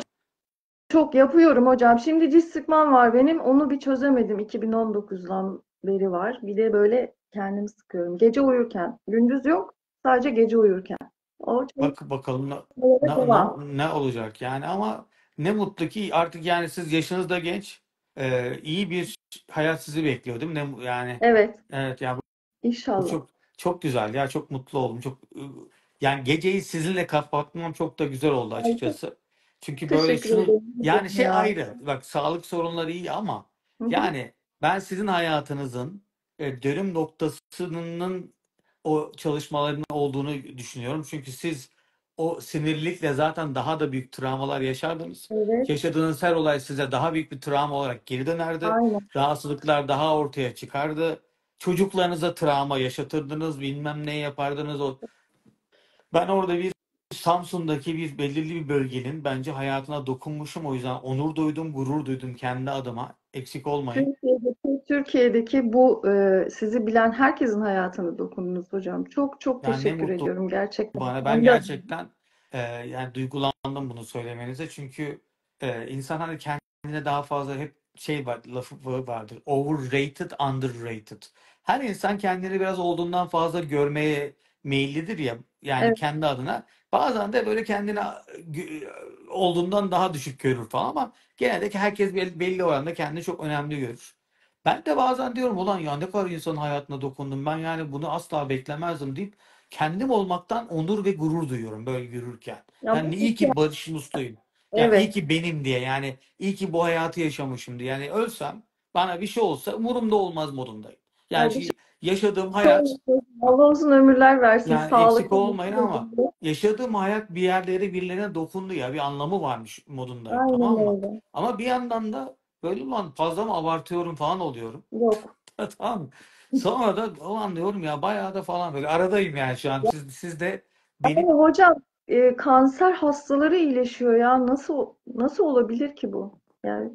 S4: çok yapıyorum hocam. Şimdi cilt sıkmam var benim. Onu bir çözemedim. 2019'dan beri var. Bir de böyle kendimi sıkıyorum. Gece uyurken. Gündüz yok. Sadece gece uyurken. O çok
S1: Bak bakalım ne, ne, ne, ne olacak yani ama ne mutlu ki artık yani siz yaşınız da genç e, iyi bir hayat sizi bekliyor değil mi? Ne, yani
S4: Evet.
S1: evet ya bu, bu
S4: İnşallah.
S1: çok çok güzel ya çok mutlu oldum çok yani geceyi sizinle kapatmam çok da güzel oldu
S4: Ay,
S1: açıkçası. Çünkü böyle
S4: teşekkür
S1: şunu
S4: ederim
S1: yani şey
S4: ya.
S1: ayrı bak sağlık sorunları iyi ama
S4: Hı hı.
S1: yani ben sizin hayatınızın e, dönüm noktasının o çalışmaların olduğunu düşünüyorum. Çünkü siz o sinirlilikle zaten daha da büyük travmalar yaşardınız.
S4: Evet.
S1: Yaşadığınız her olay size daha büyük bir travma olarak geri dönerdi.
S4: Aynen.
S1: Rahatsızlıklar daha ortaya çıkardı. Çocuklarınıza travma yaşatırdınız, bilmem ne yapardınız. O ben orada bir Samsun'daki bir belirli bir bölgenin bence hayatına dokunmuşum. O yüzden onur duydum, gurur duydum kendi adıma. Eksik olmayın.
S4: Türkiye'deki, Türkiye'deki bu e, sizi bilen herkesin hayatına dokundunuz hocam. Çok çok
S1: Yani
S4: teşekkür ediyorum gerçekten.
S1: bana. Ben gerçekten e, yani duygulandım bunu söylemenize. Çünkü e, insan hani kendine daha fazla hep şey var, lafı vardır. Overrated, underrated. Her insan kendini biraz olduğundan fazla görmeye meyillidir ya. Yani
S4: evet,
S1: kendi adına. Bazen de böyle kendini olduğundan daha düşük görür falan ama genelde ki herkes belli, belli oranda kendini çok önemli görür. Ben de bazen diyorum ulan ya ne kadar insanın hayatına dokundum ben yani bunu asla beklemezdim deyip kendim olmaktan onur ve gurur duyuyorum böyle yürürken.
S4: ya
S1: Yani iyi ki Barış Musluyum. Yani iyi
S4: evet,
S1: ki benim diye yani iyi ki bu hayatı yaşamışım diye. Yani ölsem bana bir şey olsa umurumda olmaz modundayım. Yani
S4: şey
S1: yaşadığım hayat.
S4: Allah uzun ömürler versin,
S1: yani eksik
S4: sağlıklı,
S1: olmayın ama yaşadığım hayat bir yerlere birilerine dokundu ya bir anlamı varmış modundayım
S4: Aynen
S1: tamam mı?
S4: öyle.
S1: Ama bir yandan da böyle ulan fazla mı abartıyorum falan oluyorum.
S4: Yok.
S1: Tamam mı? Sonra da o anlıyorum ya bayağı da falan böyle aradayım yani şu an. Siz, siz de
S4: ama
S1: benim
S4: hocam e, kanser hastaları iyileşiyor ya. Nasıl nasıl olabilir ki bu? Yani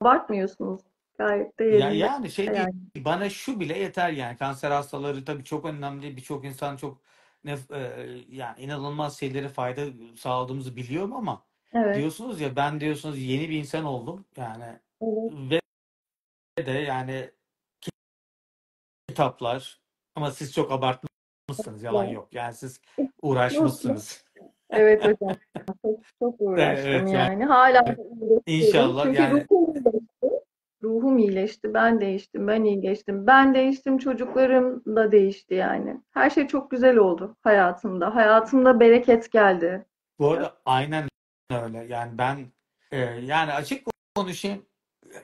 S4: abartmıyorsunuz. Gayet de
S1: ya
S4: yerinde.
S1: yani şey değil
S4: Yani.
S1: bana şu bile yeter yani kanser hastaları tabii çok önemli birçok insan çok ne, e, yani inanılmaz şeylere fayda sağladığımızı biliyorum ama
S4: Evet.
S1: diyorsunuz ya ben diyorsunuz yeni bir insan oldum yani
S4: Evet.
S1: ve de yani kitaplar ama siz çok abartmışsınız yalan
S4: Ya.
S1: yok yani siz
S4: Yok.
S1: uğraşmışsınız.
S4: Evet hocam. Çok, çok uğraştım
S1: Evet yani
S4: yani. Hala da uğraşıyorum.
S1: inşallah
S4: Çünkü
S1: yani
S4: iyileşti. Ruhum iyileşti. Ben değiştim. Ben iyileştim. Ben değiştim. Çocuklarım da değişti yani. Her şey çok güzel oldu hayatımda. Hayatımda bereket geldi.
S1: bu arada aynen öyle yani ben e, yani açık konuşayım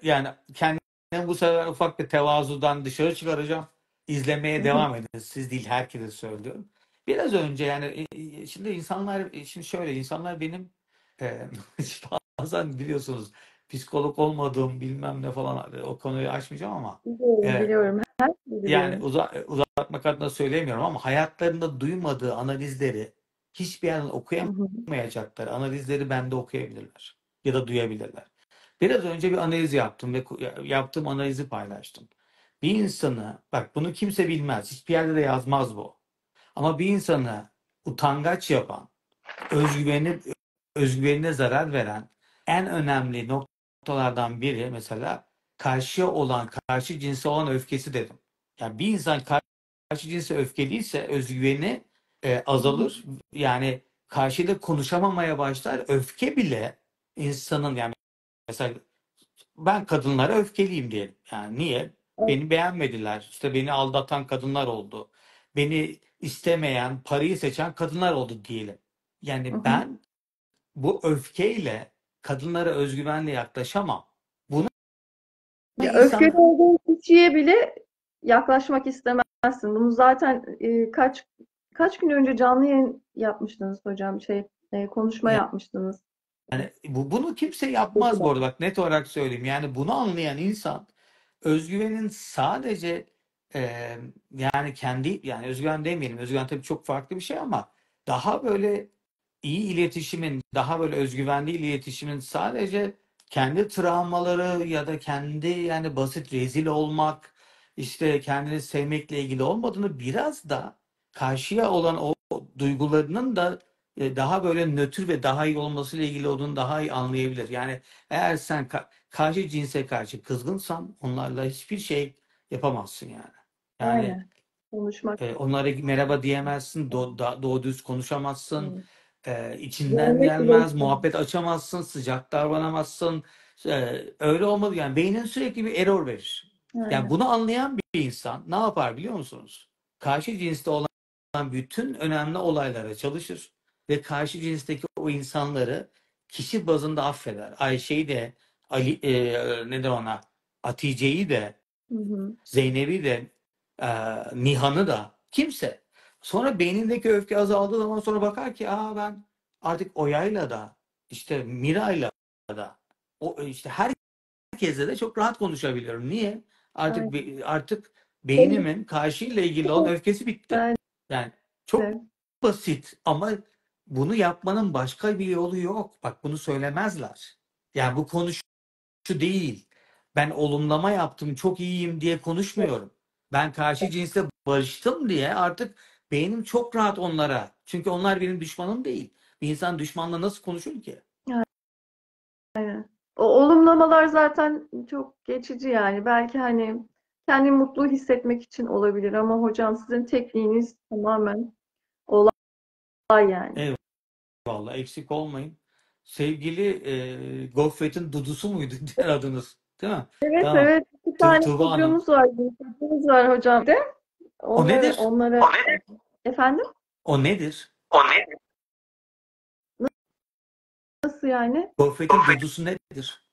S1: yani kendimi bu sefer ufak bir tevazudan dışarı çıkaracağım. izlemeye devam edin. Siz değil herkese söylüyorum. Biraz önce yani e, e, şimdi insanlar e, şimdi şöyle insanlar benim e, bazen biliyorsunuz psikolog olmadığım bilmem ne falan e, o konuyu açmayacağım ama
S4: Biliyorum,
S1: e,
S4: biliyorum.
S1: Yani uza, uzatmak adına söylemiyorum ama hayatlarında duymadığı analizleri hiçbir yerden okuyamayacakları analizleri bende okuyabilirler ya da duyabilirler. Biraz önce bir analiz yaptım ve yaptığım analizi paylaştım. Bir insanı, bak bunu kimse bilmez, hiçbir yerde de yazmaz bu. Ama bir insanı utangaç yapan, özgüveni, özgüvenine zarar veren en önemli noktalardan biri mesela karşıya olan, karşı cinse olan öfkesi dedim. Yani bir insan karşı cinse öfkeliyse özgüveni e, azalır. Yani karşıyla konuşamamaya başlar. Öfke bile insanın yani mesela ben kadınlara öfkeliyim diyelim. Yani niye? Beni beğenmediler. İşte beni aldatan kadınlar oldu. Beni istemeyen, parayı seçen kadınlar oldu diyelim.
S4: Hı
S1: Yani
S4: hı.
S1: ben bu öfkeyle kadınlara özgüvenle yaklaşamam. Buna
S4: Ya
S1: insan
S4: öfkeli olduğun kişiye bile yaklaşmak istemezsin. Bunu zaten e, kaç kaç gün önce canlı yayın yapmıştınız hocam. Şey, e, konuşma yapmıştınız.
S1: Yani bu, bunu kimse yapmaz bu arada. Bak net olarak söyleyeyim. Yani bunu anlayan insan özgüvenin sadece e, yani kendi yani özgüven demeyelim. Özgüven tabii çok farklı bir şey ama daha böyle iyi iletişimin, daha böyle özgüvenli iletişimin sadece kendi travmaları ya da kendi yani basit rezil olmak, işte kendini sevmekle ilgili olmadığını biraz da karşıya olan o duygularının da e, daha böyle nötr ve daha iyi olmasıyla ilgili olduğunu daha iyi anlayabilir. Yani eğer sen ka- karşı cinse karşı kızgınsan onlarla hiçbir şey yapamazsın yani. Yani
S4: Aynen. Konuşmak.
S1: e, onlara merhaba diyemezsin, do, da, doğru düz konuşamazsın,
S4: Hı.
S1: E, içinden
S4: bile
S1: gelmez,
S4: istemez.
S1: muhabbet açamazsın, sıcak davranamazsın. E, öyle olmadı yani beynin sürekli bir error verir. Yani bunu anlayan bir insan ne yapar biliyor musunuz? Karşı cinste olan bütün önemli olaylara çalışır ve karşı cinsteki o insanları kişi bazında affeder. Ayşe'yi de, Ali, e, ne de ona, Hatice'yi de,
S4: Hı hı.
S1: Zeynep'i de, e, Nihan'ı da, kimse. Sonra beynindeki öfke azaldığı zaman sonra bakar ki aa ben artık Oya'yla da, işte Mira'yla da, o işte herkesle de çok rahat konuşabiliyorum. Niye? Artık
S4: Aynen.
S1: be- artık beynimin karşıyla ilgili olan öfkesi bitti.
S4: Aynen.
S1: Yani çok basit ama bunu yapmanın başka bir yolu yok. Bak bunu söylemezler. Yani bu konu şu değil. Ben olumlama yaptım, çok iyiyim diye konuşmuyorum. Ben karşı cinsle barıştım diye artık beynim çok rahat onlara. Çünkü onlar benim düşmanım değil. Bir insan düşmanla nasıl konuşur ki?
S4: Aynen. O olumlamalar zaten çok geçici yani. Belki hani kendini mutlu hissetmek için olabilir ama hocam sizin tekniğiniz tamamen olay yani.
S1: Vallahi eksik olmayın. Sevgili e, Gofret'in dudusu muydu diğer adınız? Değil mi?
S4: Evet
S1: Tamam.
S4: evet. Bir tane
S1: Tuğba Hanım.
S4: çocuğumuz var. Bir çocuğumuz var hocam de.
S1: O
S4: Onları,
S1: nedir?
S4: onları efendim
S1: O nedir?
S4: nasıl yani?
S1: Gofret'in dudusu nedir?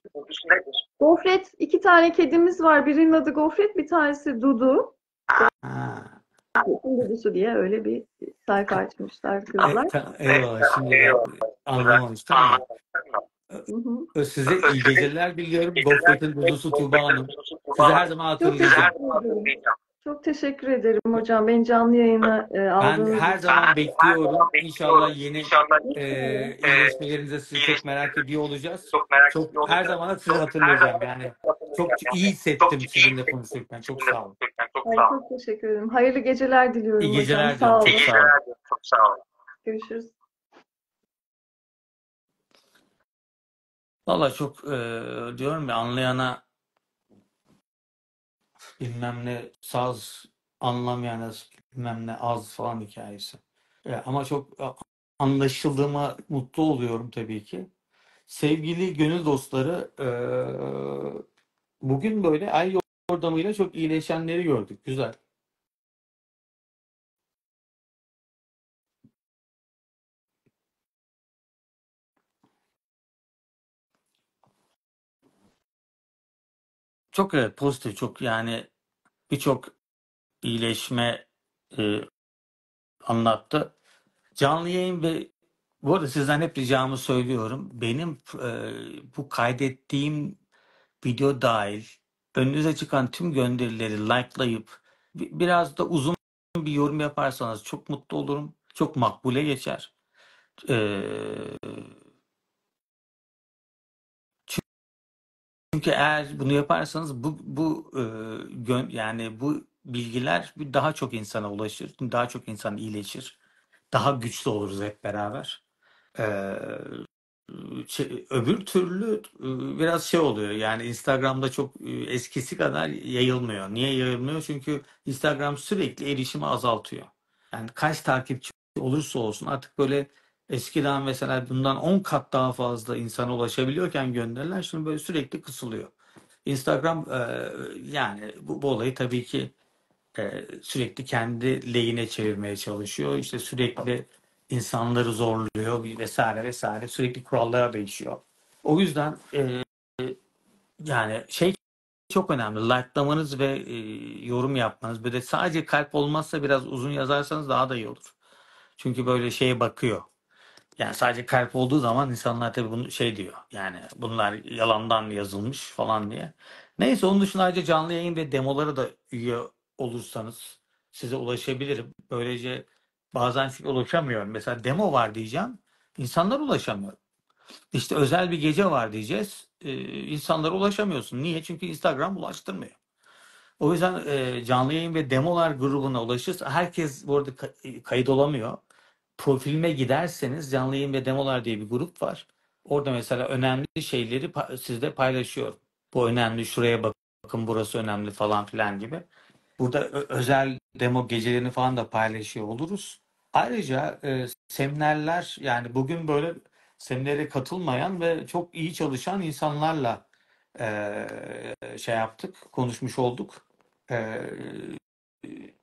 S4: Gofret iki tane kedimiz var. Birinin adı Gofret, bir tanesi Dudu.
S1: Ha.
S4: Dudusu diye öyle bir sayfa açmışlar
S1: E,
S4: kızlar.
S1: ta- eyvallah şimdi ben anlamamıştım ama.
S4: Hı hı.
S1: Size iyi geceler diliyorum. Gofret'in dudusu Tuğba Hanım. Sizi her zaman
S4: Çok
S1: hatırlayacağım.
S4: Çok teşekkür ederim hocam. Beni canlı yayına e,
S1: Ben
S4: aldığınız
S1: her
S4: için.
S1: zaman bekliyorum. İnşallah yeni e, iyileşmelerinizi sizi çok merak ediyor olacağız. Çok her zaman da sizi hatırlayacağım. Yani çok iyi hissettim sizinle konuşurken. Çok sağ olun.
S4: Ay, çok teşekkür ederim. Hayırlı geceler diliyorum
S1: İyi
S4: hocam.
S1: geceler
S4: Sağ
S1: diliyorum.
S4: olun.
S1: Çok sağ olun.
S4: Görüşürüz.
S1: Valla çok e, diyorum ya anlayana bilmem ne saz anlamayana bilmem ne az falan hikayesi. E, ama çok a- anlaşıldığıma mutlu oluyorum tabii ki. Sevgili gönül dostları e, bugün böyle ay yordamıyla çok iyileşenleri gördük. Güzel. Çok evet pozitif çok yani birçok iyileşme e, anlattı. Canlı yayın ve bu arada sizden hep ricamı söylüyorum. Benim e, bu kaydettiğim video dahil önünüze çıkan tüm gönderileri likelayıp bi- biraz da uzun bir yorum yaparsanız çok mutlu olurum. Çok makbule geçer. Ee, çünkü eğer bunu yaparsanız bu bu e, yani bu bilgiler daha çok insana ulaşır, daha çok insan iyileşir, daha güçlü oluruz hep beraber. Ee, öbür türlü e, biraz şey oluyor yani Instagram'da çok e, eskisi kadar yayılmıyor. Niye yayılmıyor? Çünkü Instagram sürekli erişimi azaltıyor. Yani kaç takipçi olursa olsun artık böyle eskiden mesela bundan 10 kat daha fazla insana ulaşabiliyorken gönderiler şimdi böyle sürekli kısılıyor. Instagram e, yani bu, bu olayı tabii ki e, sürekli kendi lehine çevirmeye çalışıyor. İşte sürekli insanları zorluyor vesaire vesaire. Sürekli kurallara değişiyor. O yüzden e, yani şey çok önemli. Like'lamanız ve e, yorum yapmanız. Böyle sadece kalp olmazsa biraz uzun yazarsanız daha da iyi olur. Çünkü böyle şeye bakıyor. Yani sadece kalp olduğu zaman insanlar tabii bunu şey diyor. Yani bunlar yalandan yazılmış falan diye. Neyse onun dışında ayrıca canlı yayın ve demolara da üye olursanız size ulaşabilirim. Böylece bazen ulaşamıyorum. Mesela demo var diyeceğim. İnsanlar ulaşamıyor. İşte özel bir gece var diyeceğiz. Ee, insanlara ulaşamıyorsun. Niye? Çünkü Instagram ulaştırmıyor. O yüzden e, canlı yayın ve demolar grubuna ulaşırsa herkes bu arada ka- kayıt olamıyor. Profilime giderseniz canlı yayın ve demolar diye bir grup var. Orada mesela önemli şeyleri sizde paylaşıyorum. Bu önemli, şuraya bakın burası önemli falan filan gibi. Burada özel demo gecelerini falan da paylaşıyor oluruz. Ayrıca e, seminerler yani bugün böyle seminere katılmayan ve çok iyi çalışan insanlarla e, şey yaptık, konuşmuş olduk. E,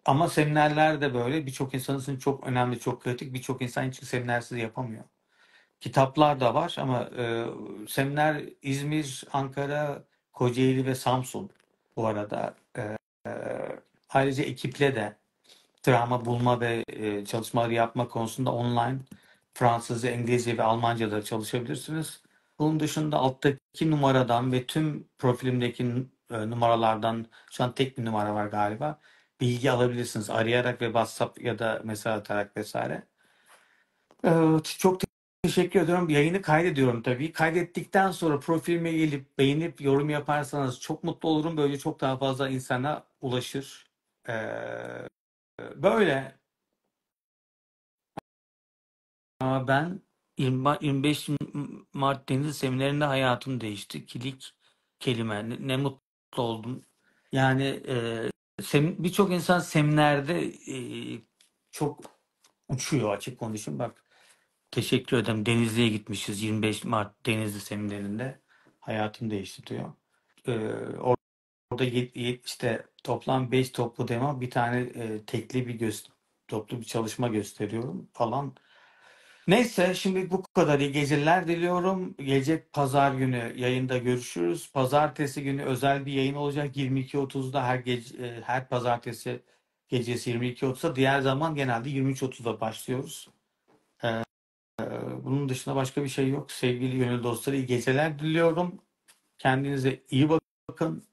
S1: ama seminerler de böyle birçok insan için çok önemli, çok kritik. Birçok insan için seminersiz yapamıyor. Kitaplar da var ama e, seminer İzmir, Ankara, Kocaeli ve Samsun bu arada. E, e, ayrıca ekiple de travma bulma ve e, çalışmaları yapma konusunda online Fransızca, İngilizce ve Almanca da çalışabilirsiniz. Bunun dışında alttaki numaradan ve tüm profilimdeki e, numaralardan şu an tek bir numara var galiba. Bilgi alabilirsiniz arayarak ve WhatsApp ya da mesaj atarak vesaire. Evet, çok teşekkür ediyorum. Yayını kaydediyorum tabii. Kaydettikten sonra profilime gelip beğenip yorum yaparsanız çok mutlu olurum. Böylece çok daha fazla insana ulaşır. Ee, böyle. Ama ben 20 25 Mart Deniz Seminerinde hayatım değişti. Kilik kelime. Ne mutlu oldum. Yani e, sem- birçok insan seminerde e, çok uçuyor açık konuşayım. Bak teşekkür ederim. Denizli'ye gitmişiz 25 Mart Denizli Seminerinde. Hayatım değişti diyor. E, or- orada işte toplam 5 toplu demo bir tane e, tekli bir göz toplu bir çalışma gösteriyorum falan. Neyse şimdi bu kadar iyi geceler diliyorum. Gelecek pazar günü yayında görüşürüz. Pazartesi günü özel bir yayın olacak 22.30'da her gece e, her pazartesi gecesi 22.30'da. Diğer zaman genelde 23.30'da başlıyoruz. Ee, e, bunun dışında başka bir şey yok. Sevgili gönül dostları iyi geceler diliyorum. Kendinize iyi bakın.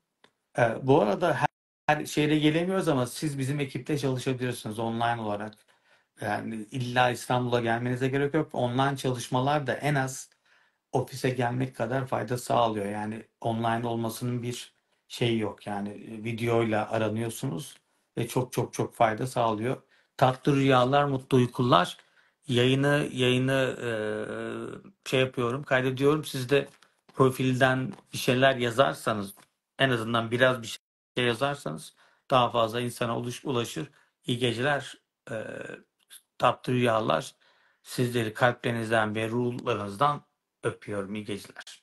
S1: Bu arada her, her şehre gelemiyoruz ama siz bizim ekipte çalışabilirsiniz online olarak. Yani illa İstanbul'a gelmenize gerek yok. Online çalışmalar da en az ofise gelmek kadar fayda sağlıyor. Yani online olmasının bir şeyi yok. Yani e, videoyla aranıyorsunuz ve çok çok çok fayda sağlıyor. Tatlı rüyalar, mutlu uykular. Yayını yayını e, şey yapıyorum, kaydediyorum. Siz de profilden bir şeyler yazarsanız, en azından biraz bir şey yazarsanız daha fazla insana ulaş- ulaşır. İyi geceler, e, tatlı rüyalar. Sizleri kalplerinizden ve ruhlarınızdan öpüyorum. İyi geceler.